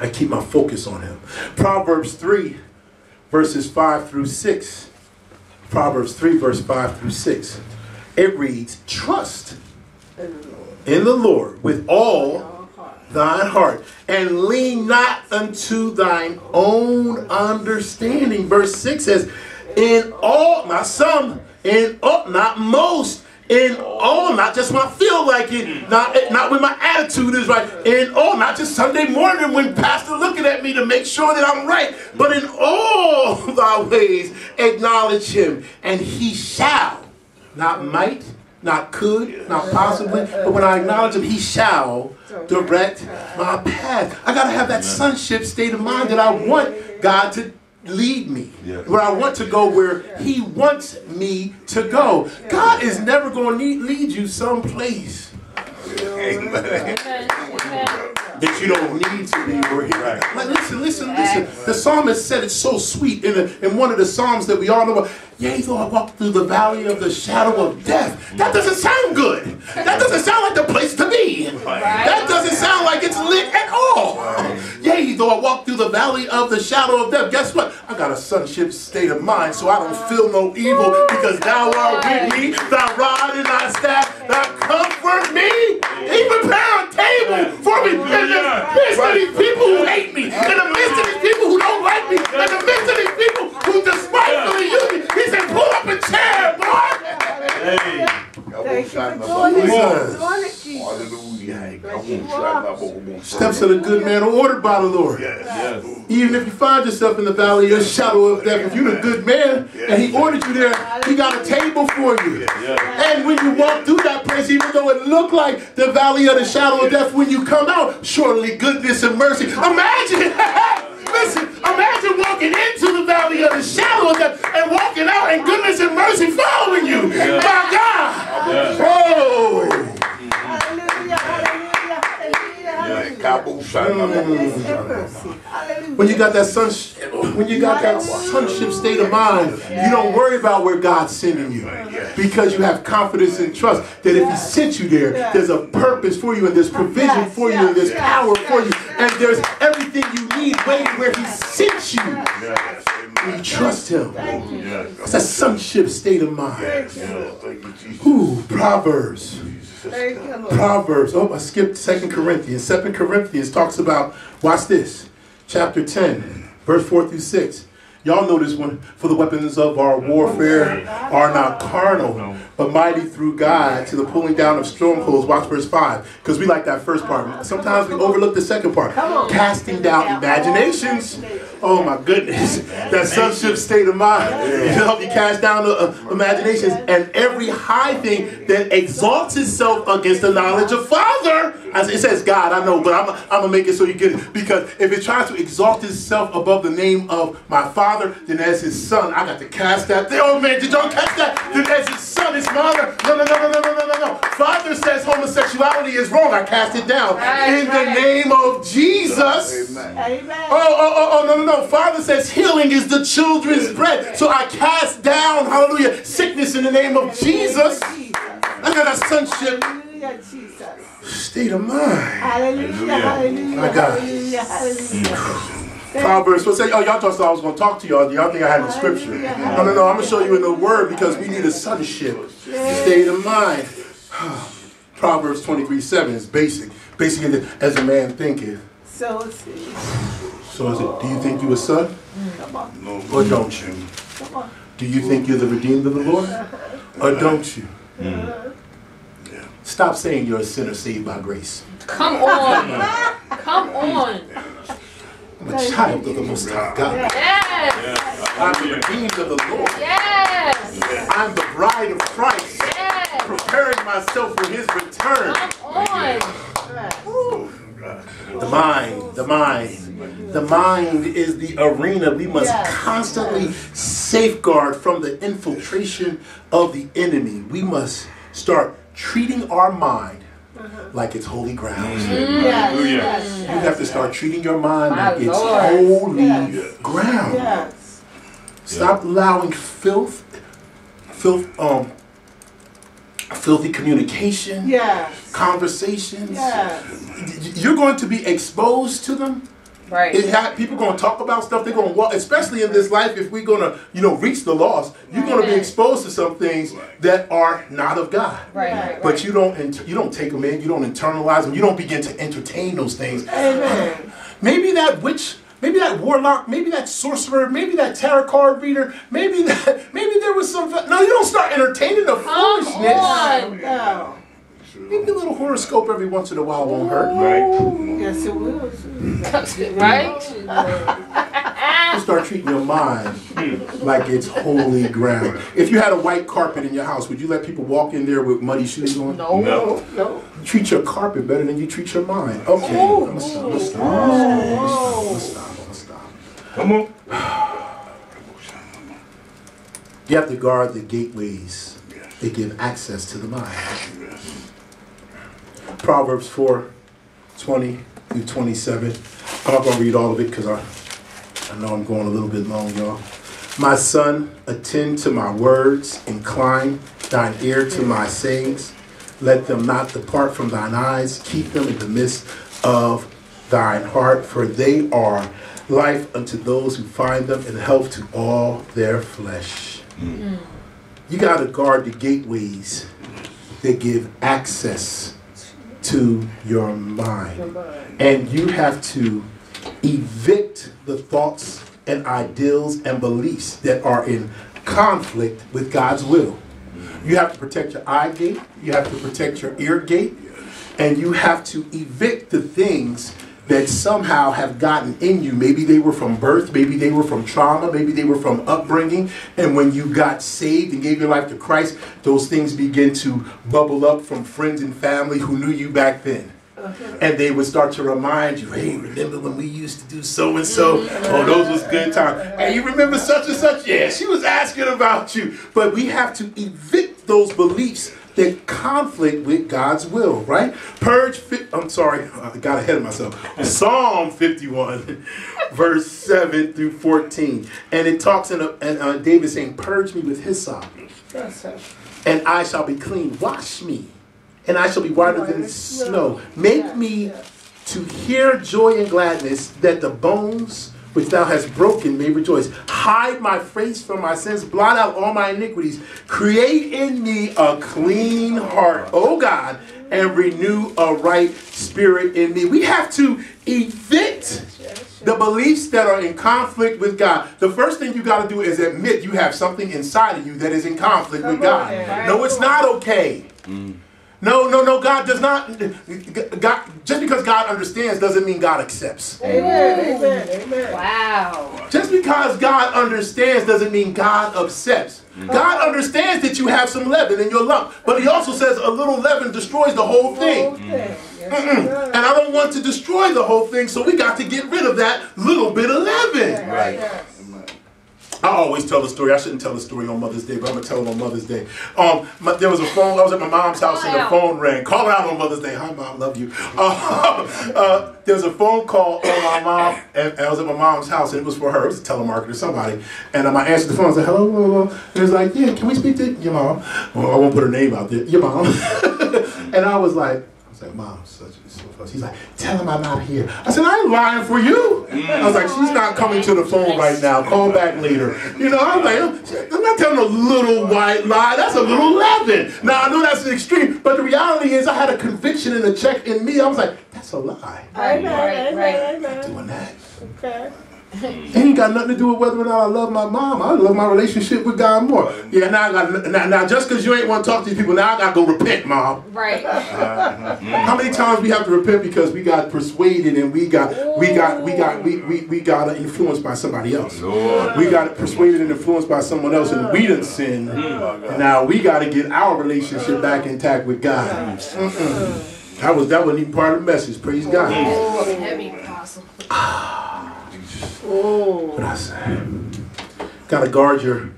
I keep my focus on him. Proverbs 3, verses 5 through 6. Proverbs 3, verse 5 through 6. It reads, Trust Thank you, Lord. in the Lord with all Our heart. Thine heart, and lean not unto thine own understanding. Verse 6 says, In all, not some, in all, not most, In all, not just when I feel like it, not, not when my attitude is right. In all, not just Sunday morning when pastor looking at me to make sure that I'm right, but in all thy ways acknowledge him, and he shall, not might, not could, not possibly, but when I acknowledge him, he shall direct my path. I gotta have that sonship state of mind that I want God to lead me where I want to go where he wants me to go. God is never going to lead you someplace Amen. That you don't need to be or he, like, listen, listen, listen. The psalmist said it so sweet in, a, in one of the psalms that we all know. about. Yea, though I walk through the valley of the shadow of death. That doesn't sound good. That doesn't sound like the place to be. That doesn't sound like it's lit at all. Yea, though I walk through the valley of the shadow of death. Guess what? I got a sonship state of mind, so I don't feel no evil because thou art with me. Thy rod and thy staff, thou comfort me. He prepared a table for me. In the midst of these people who hate me, in the midst of these people who don't like me, in the midst of these people who despitefully use me, he said, pull up a chair, boy. Hey. Thank you Come for on, doing it. Jesus. Doing it, Jesus. Hallelujah. Come on, Shabbat. Steps of the good man are ordered by the Lord. Yes. Even if you find yourself in the valley of the shadow of death, if you're the good man and he ordered you there, he got a table for you. And when you walk through that place, even though it looked like the valley of the shadow of death, when you come out, surely goodness and mercy. Imagine, listen, imagine walking into the valley of the shadow of death and walking out and goodness and mercy following you. My God. Oh. Hallelujah, hallelujah, hallelujah, hallelujah. Cabo Shabbat. Goodness and mercy. Hallelujah. Mm. When you got that sonship, when you got that sonship state of mind, you don't worry about where God's sending you. Because you have confidence and trust that if He sent you there, there's a purpose for you and there's provision for you and there's power for you. and there's everything you need waiting where He sent you. Yes. When you trust Him, it's a sonship state of mind. Yes. Thank you, Jesus. Ooh, Proverbs. Thank you, Lord. Proverbs. Oh, I skipped Second Corinthians. Second Corinthians talks about, watch this, chapter 10, verse 4 through 6. Y'all know this one. For the weapons of our warfare are not carnal, but mighty through God to the pulling down of strongholds. Watch verse 5. Because we like that first part. Sometimes we overlook the second part. Casting down imaginations. Oh my goodness. That sonship state of mind. It help you cast down the uh, imaginations and every high thing that exalts itself against the knowledge of Father. As it says God, I know, but I'm, I'm gonna make it so you get it. Because if it tries to exalt itself above the name of my Father, then as His Son, I got to cast that. Oh man, did y'all catch that? Then as His Son, His mother. No, no, no, no, no, no, no, no. Father says homosexuality is wrong. I cast it down. Right, in right. the name of Jesus. Amen. Amen. Oh, oh, oh, oh, no, no, no. Father says healing is the children's bread. So I cast down, hallelujah, sickness in the name of Jesus. I got sonship. State of mind. Hallelujah, hallelujah, hallelujah, hallelujah. Proverbs, what's say, oh, y'all just thought I was going to talk to y'all. Y'all think I had the scripture. No, no, no. I'm going to show you in the word because we need a sonship state of mind. Proverbs 23 7 is basic. Basically, as a man thinketh. So it's it. So is it, do you think you a son? Come on, No, Or don't you? come on. Do you think you're the redeemed of the Lord? Or don't you? Mm. Stop saying you're a sinner saved by grace. Come on. Come on. I'm a child of the Most High God. Yes. I'm the redeemed of the Lord. Yes. I'm the bride of Christ, Yes. preparing myself for His return. Come on. The mind, the mind. The mind is the arena we must Yes. constantly safeguard from the infiltration of the enemy. We must start treating our mind Mm-hmm. like it's holy ground. Mm. Mm, mm. Yes, oh, Hallelujah. yes, You have to start treating your mind My like it's Lord. holy Yes. ground. yes. Stop allowing filth, filth, um, filthy communication, Yes. conversations. Yes. You're going to be exposed to them. It Right. ha- people going to talk about stuff. They're going to walk, especially in this life. If we're going to, you know, reach the lost, you're going to be exposed to some things that are not of God. Right. Right. But you don't, int- you don't take them in. You don't internalize them. You don't begin to entertain those things. Amen. Maybe that witch, maybe that warlock, maybe that sorcerer, maybe that tarot card reader, maybe that, maybe there was some. No, you don't start entertaining the Come foolishness. on. No. Maybe a little horoscope every once in a while won't hurt. Right. Yes, it will. Right? You start treating your mind like it's holy ground. If you had a white carpet in your house, would you let people walk in there with muddy shoes on? No. No. No. You treat your carpet better than you treat your mind. Okay, Oh, I'm gonna stop. I'm gonna stop. I'm gonna stop. I'm gonna stop. Come on. You have to guard the gateways that give access to the mind. Proverbs 4 20 through 27. I'm not going to read all of it because I, I know I'm going a little bit long, y'all. My son, attend to my words, incline thine ear to my sayings. Let them not depart from thine eyes, keep them in the midst of thine heart, for they are life unto those who find them and health to all their flesh. Mm. Mm. You got to guard the gateways that give access to your mind. And you have to evict the thoughts and ideals and beliefs that are in conflict with God's will. You have to protect your eye gate, you have to protect your ear gate, and you have to evict the things that somehow have gotten in you. Maybe they were from birth, maybe they were from trauma, maybe they were from upbringing. And when you got saved and gave your life to Christ, those things begin to bubble up from friends and family who knew you back then. Uh-huh. And they would start to remind you, hey, remember when we used to do so and so? Oh, those was good times. Hey, you remember such and such? Yeah, she was asking about you. But we have to evict those beliefs that conflict with God's will, right? Purge, fi- I'm sorry, I got ahead of myself. Psalm 51, verse 7 through 14. And it talks in, a, and uh, David saying, Purge me with hyssop, and I shall be clean. Wash me, and I shall be whiter than snow. Make me to hear joy and gladness, that the bones which thou hast broken may rejoice. Hide my face from my sins, blot out all my iniquities. Create in me a clean heart, O God, and renew a right spirit in me. We have to evict the beliefs that are in conflict with God. The first thing you got to do is admit you have something inside of you that is in conflict with God. No, it's not okay. Mm. No, no, no. God does not. God just because God understands doesn't mean God accepts. Amen. Amen. Amen. Wow. Just because God understands doesn't mean God accepts. Mm-hmm. God understands that you have some leaven in your lump, but He also says a little leaven destroys the whole Whole thing. thing. Yes, it does. And I don't want to destroy the whole thing, so we got to get rid of that little bit of leaven. Right. I always tell the story. I shouldn't tell the story on Mother's Day, but I'm gonna tell it on Mother's Day. Um, my, there was a phone. I was at my mom's house and the phone rang. Call out on Mother's Day. Hi, mom. Love you. Uh, uh, there was a phone call on my mom, and, and I was at my mom's house, and it was for her. It was a telemarketer, somebody. And um, I answered the phone. I said, "Hello, hello, hello." And it was like, "Yeah, can we speak to your mom?" Well, I won't put her name out there. Your mom. and I was like. I was like, Mom, such forth. He's like, tell him I'm not here. I said, I ain't lying for you. I was like, she's not coming to the phone right now. Call back later. You know, I'm like, I'm not telling a little white lie. That's a little leaven. Now, I know that's an extreme, but the reality is I had a conviction and a check in me. I was like, that's a lie. Amen. Right, right. Amen. Amen. Doing that. Okay. It ain't got nothing to do with whether or not I love my mom. I love my relationship with God more. Yeah, now I got now, now just because you ain't want to talk to these people, now I gotta go repent, mom. Right. Uh-huh. How many times we have to repent because we got persuaded and we got we got we got we we, we got influenced by somebody else. Lord. We got persuaded and influenced by someone else and we didn't sin. Oh, and now we got to get our relationship back intact with God. Mm-mm. That was that wasn't even part of the message. Praise God. Heavy apostle. What I say? Got to guard your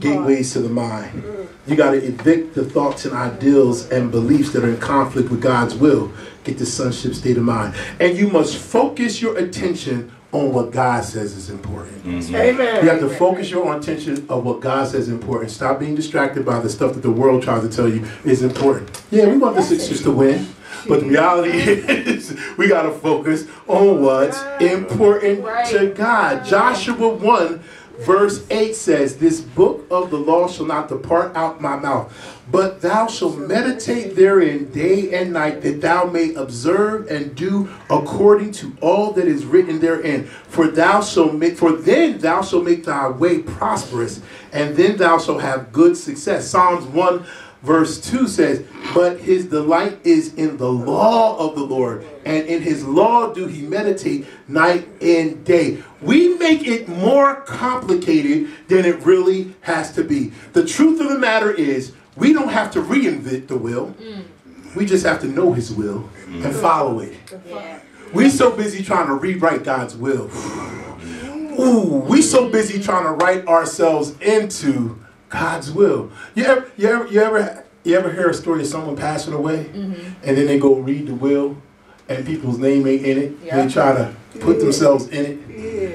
gateways to the mind. You got to evict the thoughts and ideals and beliefs that are in conflict with God's will. Get the sonship state of mind. And you must focus your attention on what God says is important. Mm-hmm. Amen. You have to focus your attention on what God says is important. Stop being distracted by the stuff that the world tries to tell you is important. Yeah, we want the Sixers to win. But the reality is, we got to focus on what's important to God. Joshua 1, verse 8 says, This book of the law shall not depart out my mouth, But thou shalt meditate therein day and night, that thou may observe and do according to all that is written therein. For thou shalt make, for then thou shalt make thy way prosperous, and then thou shalt have good success. Psalms 1 verse 2 says, But his delight is in the law of the Lord, and in his law do he meditate night and day. We make it more complicated than it really has to be. The truth of the matter is, we don't have to reinvent the will. We just have to know his will and follow it. We're so busy trying to rewrite God's will. Ooh, we so busy trying to write ourselves into God's will. You ever, you ever, you ever, you ever hear a story of someone passing away, mm-hmm. and then they go read the will, and people's name ain't in it. Yeah. They try to put themselves in it.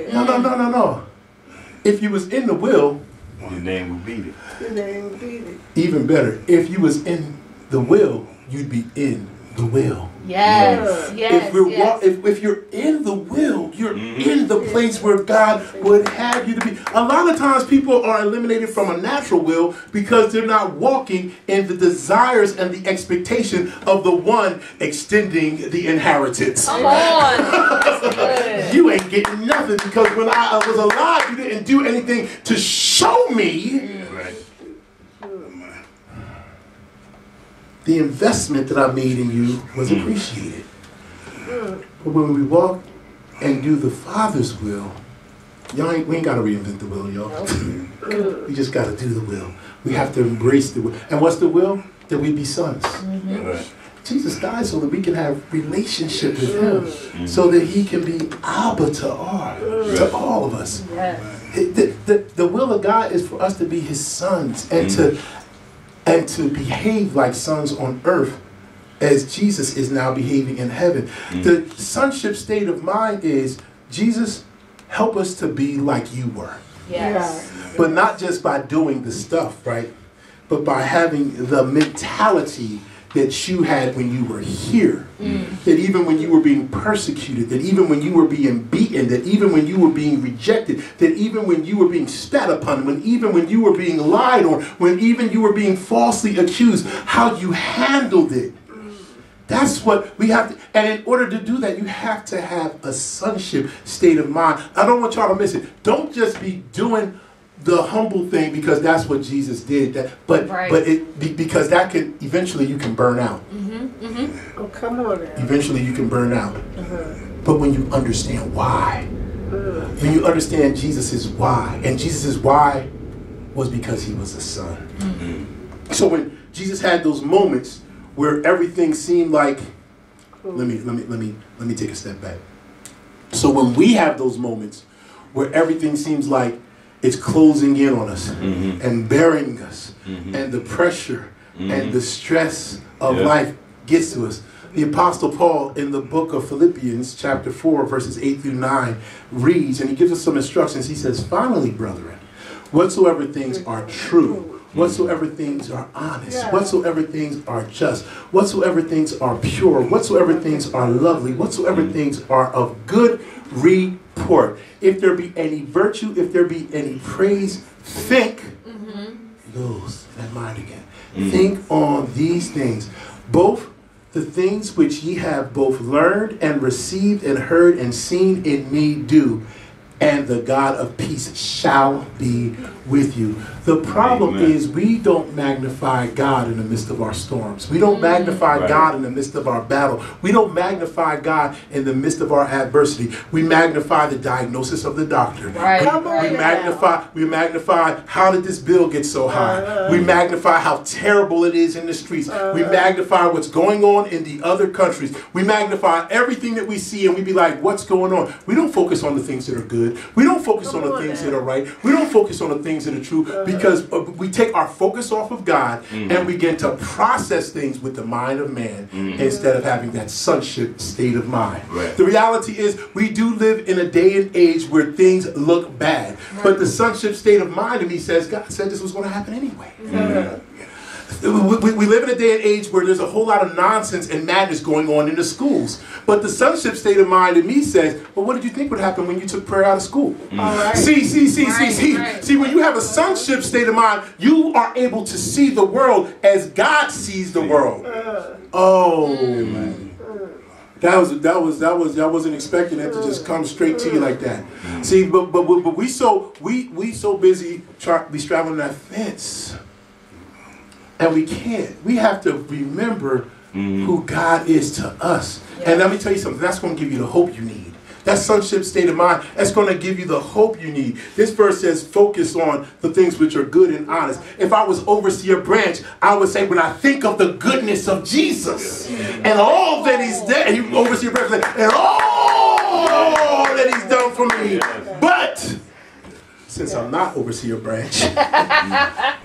Yeah. No, no, no, no, no. If you was in the will, Your name would beat it. Your name beat it. even better. If you was in the will, you'd be in the will. Yes. Yes. if we're yes. wa- if, if you're in the will, you're Mhm. in the place where God would have you to be. A lot of times people are eliminated from a natural will because they're not walking in the desires and the expectation of the one extending the inheritance. Come on. You ain't getting nothing because when I was alive, you didn't do anything to show me the investment that I made in you was mm. appreciated. But when we walk and do the Father's will, y'all ain't, we ain't got to reinvent the will, y'all. we just got to do the will. We have to embrace the will. And what's the will? That we be sons. Mm-hmm. Right. Jesus died so that we can have relationship with mm. Him, so that He can be Abba to all, mm. to all of us. Yes. The, the, the will of God is for us to be His sons and to and to behave like sons on earth as Jesus is now behaving in heaven. Mm. The sonship state of mind is Jesus, help us to be like you were. Yes. But not just by doing the stuff, right? But by having the mentality that you had when you were here. Mm. That even when you were being persecuted, that even when you were being beaten, that even when you were being rejected, that even when you were being spat upon, when even when you were being lied on, when even you were being falsely accused, how you handled it. That's what we have to, and in order to do that, you have to have a sonship state of mind. I don't want y'all to miss it. Don't just be doing the humble thing because that's what Jesus did. That, but Right. but it because that can eventually you can burn out. Mm-hmm, mm-hmm. Oh, come on now. Eventually you can burn out. Uh-huh. But when you understand why, uh. when you understand Jesus' is why, and Jesus' is why was because he was a son. Mm-hmm. So when Jesus had those moments where everything seemed like, let me let me let me let me take a step back. So when we have those moments where everything seems like it's closing in on us mm-hmm. and burying us, mm-hmm. and the pressure and mm-hmm. the stress of Yeah. life gets to us. The Apostle Paul in the book of Philippians, chapter 4, verses 8 through 9, reads, and he gives us some instructions. He says, Finally, brethren, whatsoever things are true, whatsoever things are honest, Yeah. whatsoever things are just, whatsoever things are pure, whatsoever things are lovely, whatsoever mm. things are of good report. If there be any virtue, if there be any praise, think mm-hmm. Lose that mind again. Mm. Think on these things, both the things which ye have both learned and received and heard and seen in me do, and the God of peace shall be with you. The problem Amen. is we don't magnify God in the midst of our storms. We don't magnify Right. God in the midst of our battle. We don't magnify God in the midst of our adversity. We magnify the diagnosis of the doctor. Right. We, Come we magnify we magnify how did this bill get so high. We uh. magnify how terrible it is in the streets. Uh. we magnify what's going on in the other countries. We magnify everything that we see and we be like, what's going on? We don't focus on the things that are good. We don't focus Come on the on things now. that are right. We don't focus on the things that are true because uh, we take our focus off of God mm-hmm. and we begin to process things with the mind of man mm-hmm. instead of having that sonship state of mind. Right. The reality is we do live in a day and age where things look bad. But the sonship state of mind in me says God said this was going to happen anyway. We, we, we live in a day and age where there's a whole lot of nonsense and madness going on in the schools. But the sonship state of mind in me says, well, what did you think would happen when you took prayer out of school? Mm. All right. See, see, see, see, Right, see. right. See, when you have a sonship state of mind, you are able to see the world as God sees the world. Uh. Oh, man. that was that was that was I wasn't expecting that to just come straight to you like that. See, but but but, we so we we so busy try, we straddling that fence, and we can't. We have to remember mm-hmm. who God is to us. And let me tell you something. That's going to give you the hope you need. That sonship state of mind, that's going to give you the hope you need. This verse says, focus on the things which are good and honest. If I was overseer branch, I would say, when I think of the goodness of Jesus and all that he's done, he overseer branch, and all that he's done for me. But since I'm not overseer branch,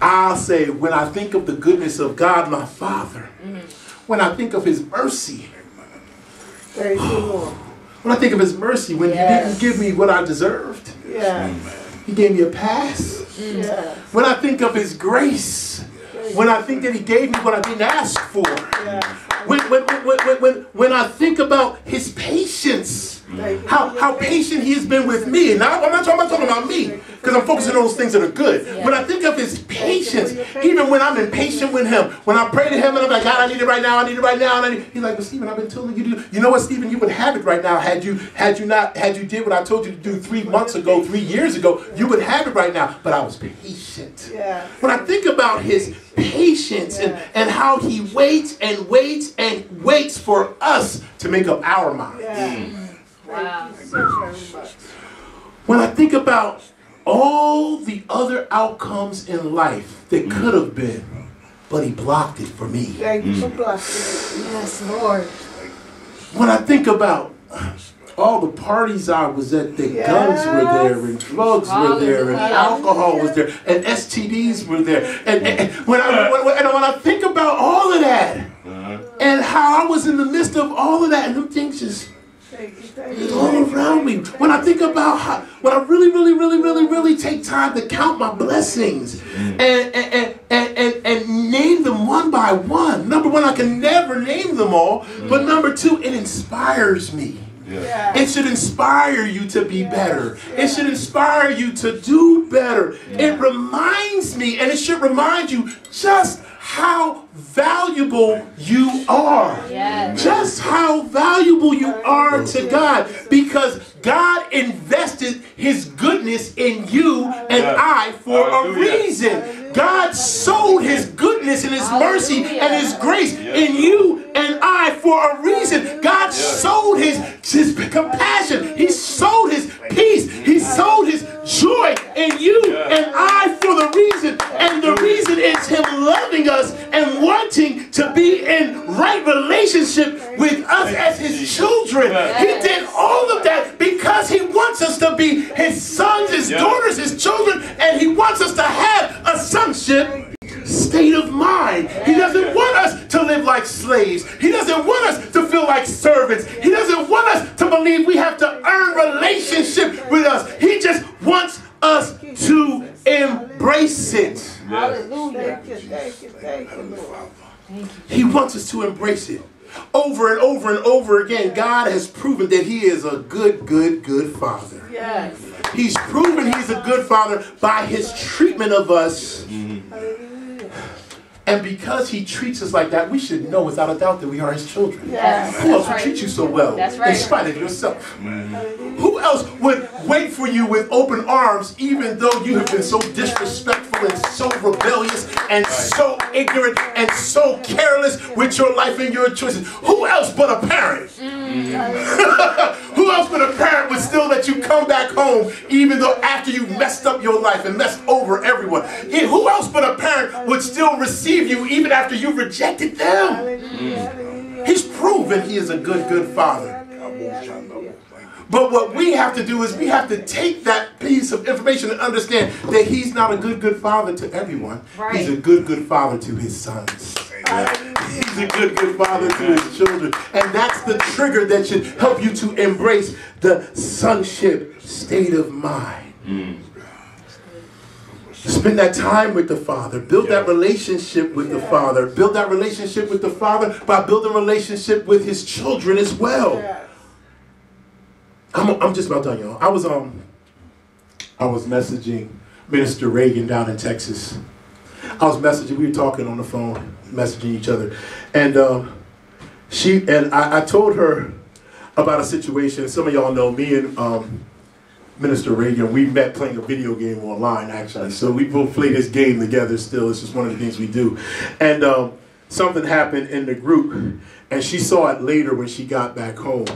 I'll say, when I think of the goodness of God, my Father, when I think of his mercy, when I think of his mercy, when Yes. he didn't give me what I deserved, Yes. he gave me a pass. Yes. When I think of his grace, when I think that he gave me what I didn't ask for, Yes. when, when, when, when, when, when I think about his patience. How, how patient he has been with me. Now, I'm not talking, I'm talking about me, because I'm focusing on those things that are good. When I think of his patience, even when I'm impatient with him, when I pray to him and I'm like, God, I need it right now, I need it right now, and I need, he's like, well, Stephen, I've been telling you to do. You know what, Stephen, you would have it right now had you had you not had you did what I told you to do three months ago, three years ago, you would have it right now. But I was patient. Yes. When I think about his patience and, and how he waits and waits and waits for us to make up our mind. Yes. Mm. Wow. So very much. When I think about all the other outcomes in life that mm. could have been, but he blocked it for me. Thank you for mm. blessing Yes, Lord. When I think about all the parties I was at, the guns were there, and drugs were there, and Hallelujah. alcohol was there, and STDs were there. And, and- and when, I, when, when- and when I think about all of that, uh-huh. and how I was in the midst of all of that, and them things just me. Thank you. Thank you. all around me. When I think about how, when I really, really, really, really, really take time to count my blessings and, and, and, and, and, name them one by one. Number one, I can never name them all. But number two, it inspires me. Yes. It should inspire you to be better. It should inspire you to do better. It reminds me, and it should remind you just how valuable you are. Yes. Just how valuable you are to God because God invested his goodness in you and I for a reason. God sowed his goodness and his mercy and his grace in you and I for a reason. God sowed his, his compassion. He sowed his peace. He sowed his joy in you and I for the reason. And the reason is him loving us and wanting to be in right relationship with us as his children. He did all of that because he wants us to be his sons, his Yeah. daughters, his children, and he wants us to have a sonship state of mind. He doesn't want us to live like slaves. He doesn't want us to feel like servants. He doesn't want us to believe we have to earn relationship with us. He just wants us to embrace it. Hallelujah. Thank you. Thank you. Thank you, Lord. He wants us to embrace it. Over and over and over again, God has proven that He is a good, good, good Father. Yes. He's proven He's a good Father by His treatment of us. And because He treats us like that, we should know without a doubt that we are His children. Yes. Who else That's would treat you so well That's in spite of yourself? Who else would wait for you with open arms even though you have been so disrespectful and so rebellious and so ignorant and so careless with your life and your choices? Who else but a parent? Who else but a parent would still let you come back home even though after you messed up your life and messed over everyone? Who else but a parent would still receive you even after you rejected them? Hallelujah. Hallelujah. He's proven he is a good, good father. But what we have to do is we have to take that piece of information and understand that he's not a good, good father to everyone. Right. He's a good, good father to his sons. He's a good, good father to his children. And that's the trigger that should help you to embrace the sonship state of mind. Hmm. Spend that time with the Father. Build that relationship with the Father. Build that relationship with the Father by building relationship with His children as well. Yes. I'm, I'm just about done, y'all. I was um, I was messaging Minister Reagan down in Texas. I was messaging. We were talking on the phone, messaging each other, and um, she and I, I told her about a situation. Some of y'all know me and um, Minister Reagan. We met playing a video game online, actually. So we both play this game together. Still, it's just one of the things we do. And um, something happened in the group, and she saw it later when she got back home,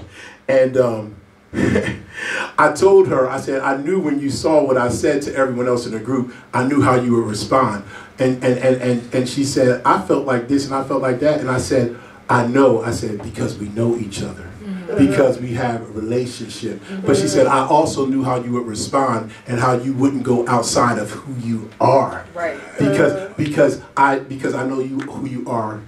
and. Um, I told her, I said, I knew when you saw what I said to everyone else in the group, I knew how you would respond. And and, and, and and she said, I felt like this and I felt like that. And I said, I know. I said, because we know each other. Mm-hmm. Because we have a relationship. But she mm-hmm. said, I also knew how you would respond and how you wouldn't go outside of who you are. Right. Because mm-hmm. because I because I know you who you are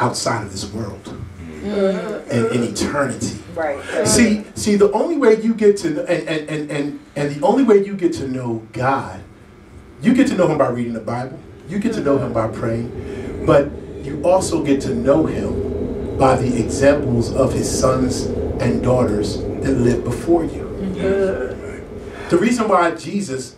outside of this world mm-hmm. and in eternity. Right. See, see, the only way you get to and and, and, and and the only way you get to know God, you get to know Him by reading the Bible. You get to know Him by praying, but you also get to know Him by the examples of His sons and daughters that live before you. Mm-hmm. The reason why Jesus,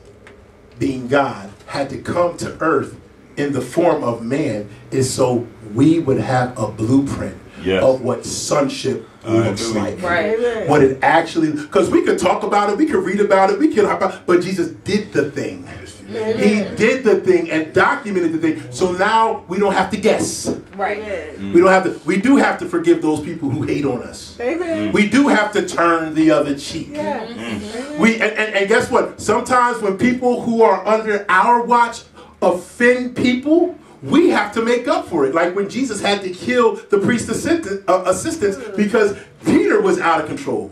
being God, had to come to earth in the form of man is so we would have a blueprint Yes. of what sonship looks Hallelujah. like. Right. What it actually, because we could talk about it, we could read about it, we could, about, but Jesus did the thing. He did the thing and documented the thing. So now we don't have to guess. Right. Amen. We don't have to. We do have to forgive those people who hate on us. Amen. Mm. We do have to turn the other cheek. Yeah. Mm. We and, and, and guess what? Sometimes when people who are under our watch offend people, we have to make up for it. Like when Jesus had to kill the priest assistant, uh, assistants because Peter was out of control.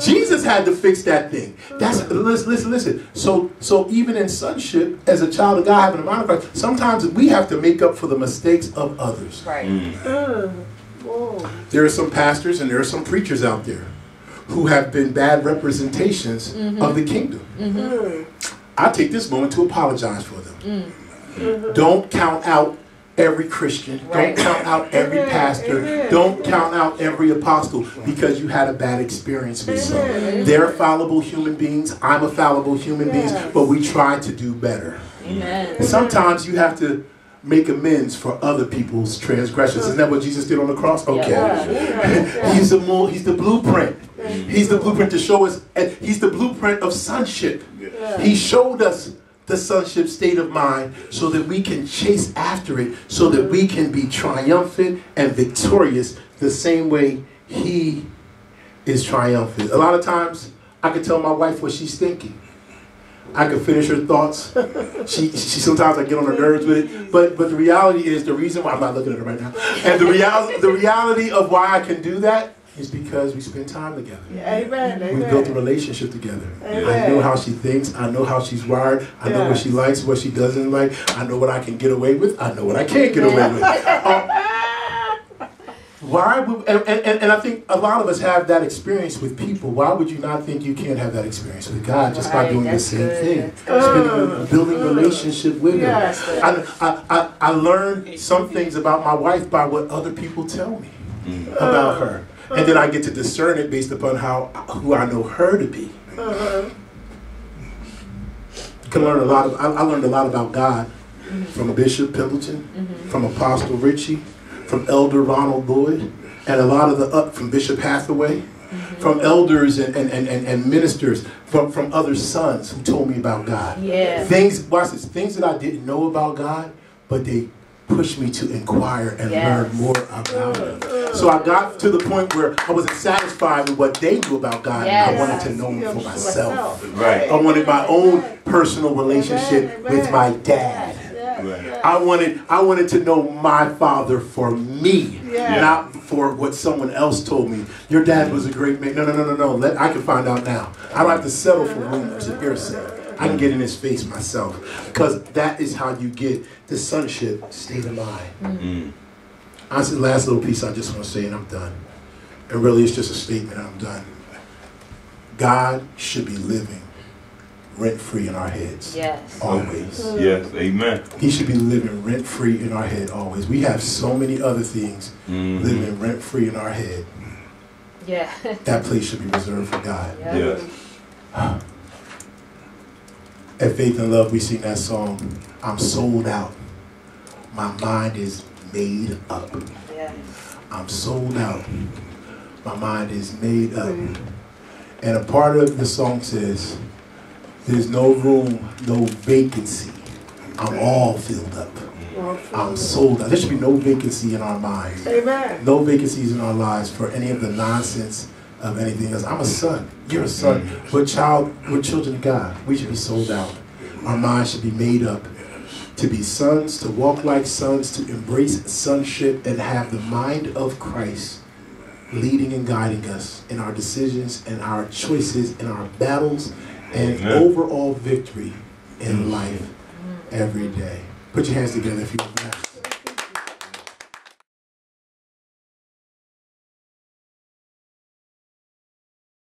Jesus had to fix that thing. That's listen, listen, listen. So, so even in sonship, as a child of God, having a mind of Christ, sometimes we have to make up for the mistakes of others. Right. Uh, whoa. There are some pastors and there are some preachers out there who have been bad representations of the kingdom. Mm. I take this moment to apologize for them. Don't count out every Christian. Right. Don't count out every Amen. pastor. Amen. Don't count out every apostle because you had a bad experience with some. They're fallible human beings. I'm a fallible human being, but we try to do better. Amen. Sometimes you have to make amends for other people's transgressions. Isn't that what Jesus did on the cross? Okay. Yeah. He's the more, he's the blueprint. He's the blueprint to show us. and He's the blueprint of sonship. He showed us the sonship state of mind so that we can chase after it, so that we can be triumphant and victorious the same way He is triumphant. A lot of times, I can tell my wife what she's thinking. I can finish her thoughts. She, she sometimes I get on her nerves with it, but but the reality is the reason why I'm not looking at her right now, and the reality the reality of why I can do that is because we spend time together. Amen. We built a relationship together. I know how she thinks. I know how she's wired. I know what she likes, what she doesn't like. I know what I can get away with. I know what I can't get away with. Um, why would, and, and, and I think a lot of us have that experience with people. Why would you not think you can't have that experience with God just by doing the same good, thing? Spending, building a relationship with Yes. Him. I, I, I, I learned some things about my wife by what other people tell me mm. about her. And then I get to discern it based upon how who I know her to be. Uh-huh. Can learn a lot of I, I learned a lot about God mm-hmm. from Bishop Pendleton, mm-hmm. from Apostle Ritchie, from Elder Ronald Lloyd, and a lot of the up from Bishop Hathaway, mm-hmm. from elders and, and, and, and, and ministers, from, from other sons who told me about God. Yeah. Things watch this, things that I didn't know about God, but they pushed me to inquire and Yes. learn more about Him. So I got to the point where I wasn't satisfied with what they knew about God. Yes. I wanted to know Him for myself. Right. I wanted my own personal relationship with my dad. Yes. I wanted I wanted to know my father for me, Yeah. not for what someone else told me. Your dad was a great man. No, no, no, no, no. Let, I can find out now. I don't have to settle for rumors and hearsay. I can get in his face myself because that is how you get the sonship state of mind. Mm. Honestly, last little piece I just want to say, and I'm done. And really, it's just a statement. and I'm done. God should be living rent free in our heads. Yes. Always. Yes, amen. He should be living rent free in our head always. We have so many other things Mhm. living rent free in our head. Yeah. That place should be reserved for God. yeah. Yes. At Faith and Love, we sing that song, I'm sold out. My mind is made up. I'm sold out. My mind is made up. And a part of the song says, There's no room, no vacancy. I'm all filled up. I'm sold out. There should be no vacancy in our minds. Amen. No vacancies in our lives for any of the nonsense of anything else. I'm a son. You're a son. We're child. We're children of God. We should be sold out. Our minds should be made up to be sons, to walk like sons, to embrace sonship, and have the mind of Christ leading and guiding us in our decisions and our choices and our battles and overall victory in life mm. every day. Put your hands together if you.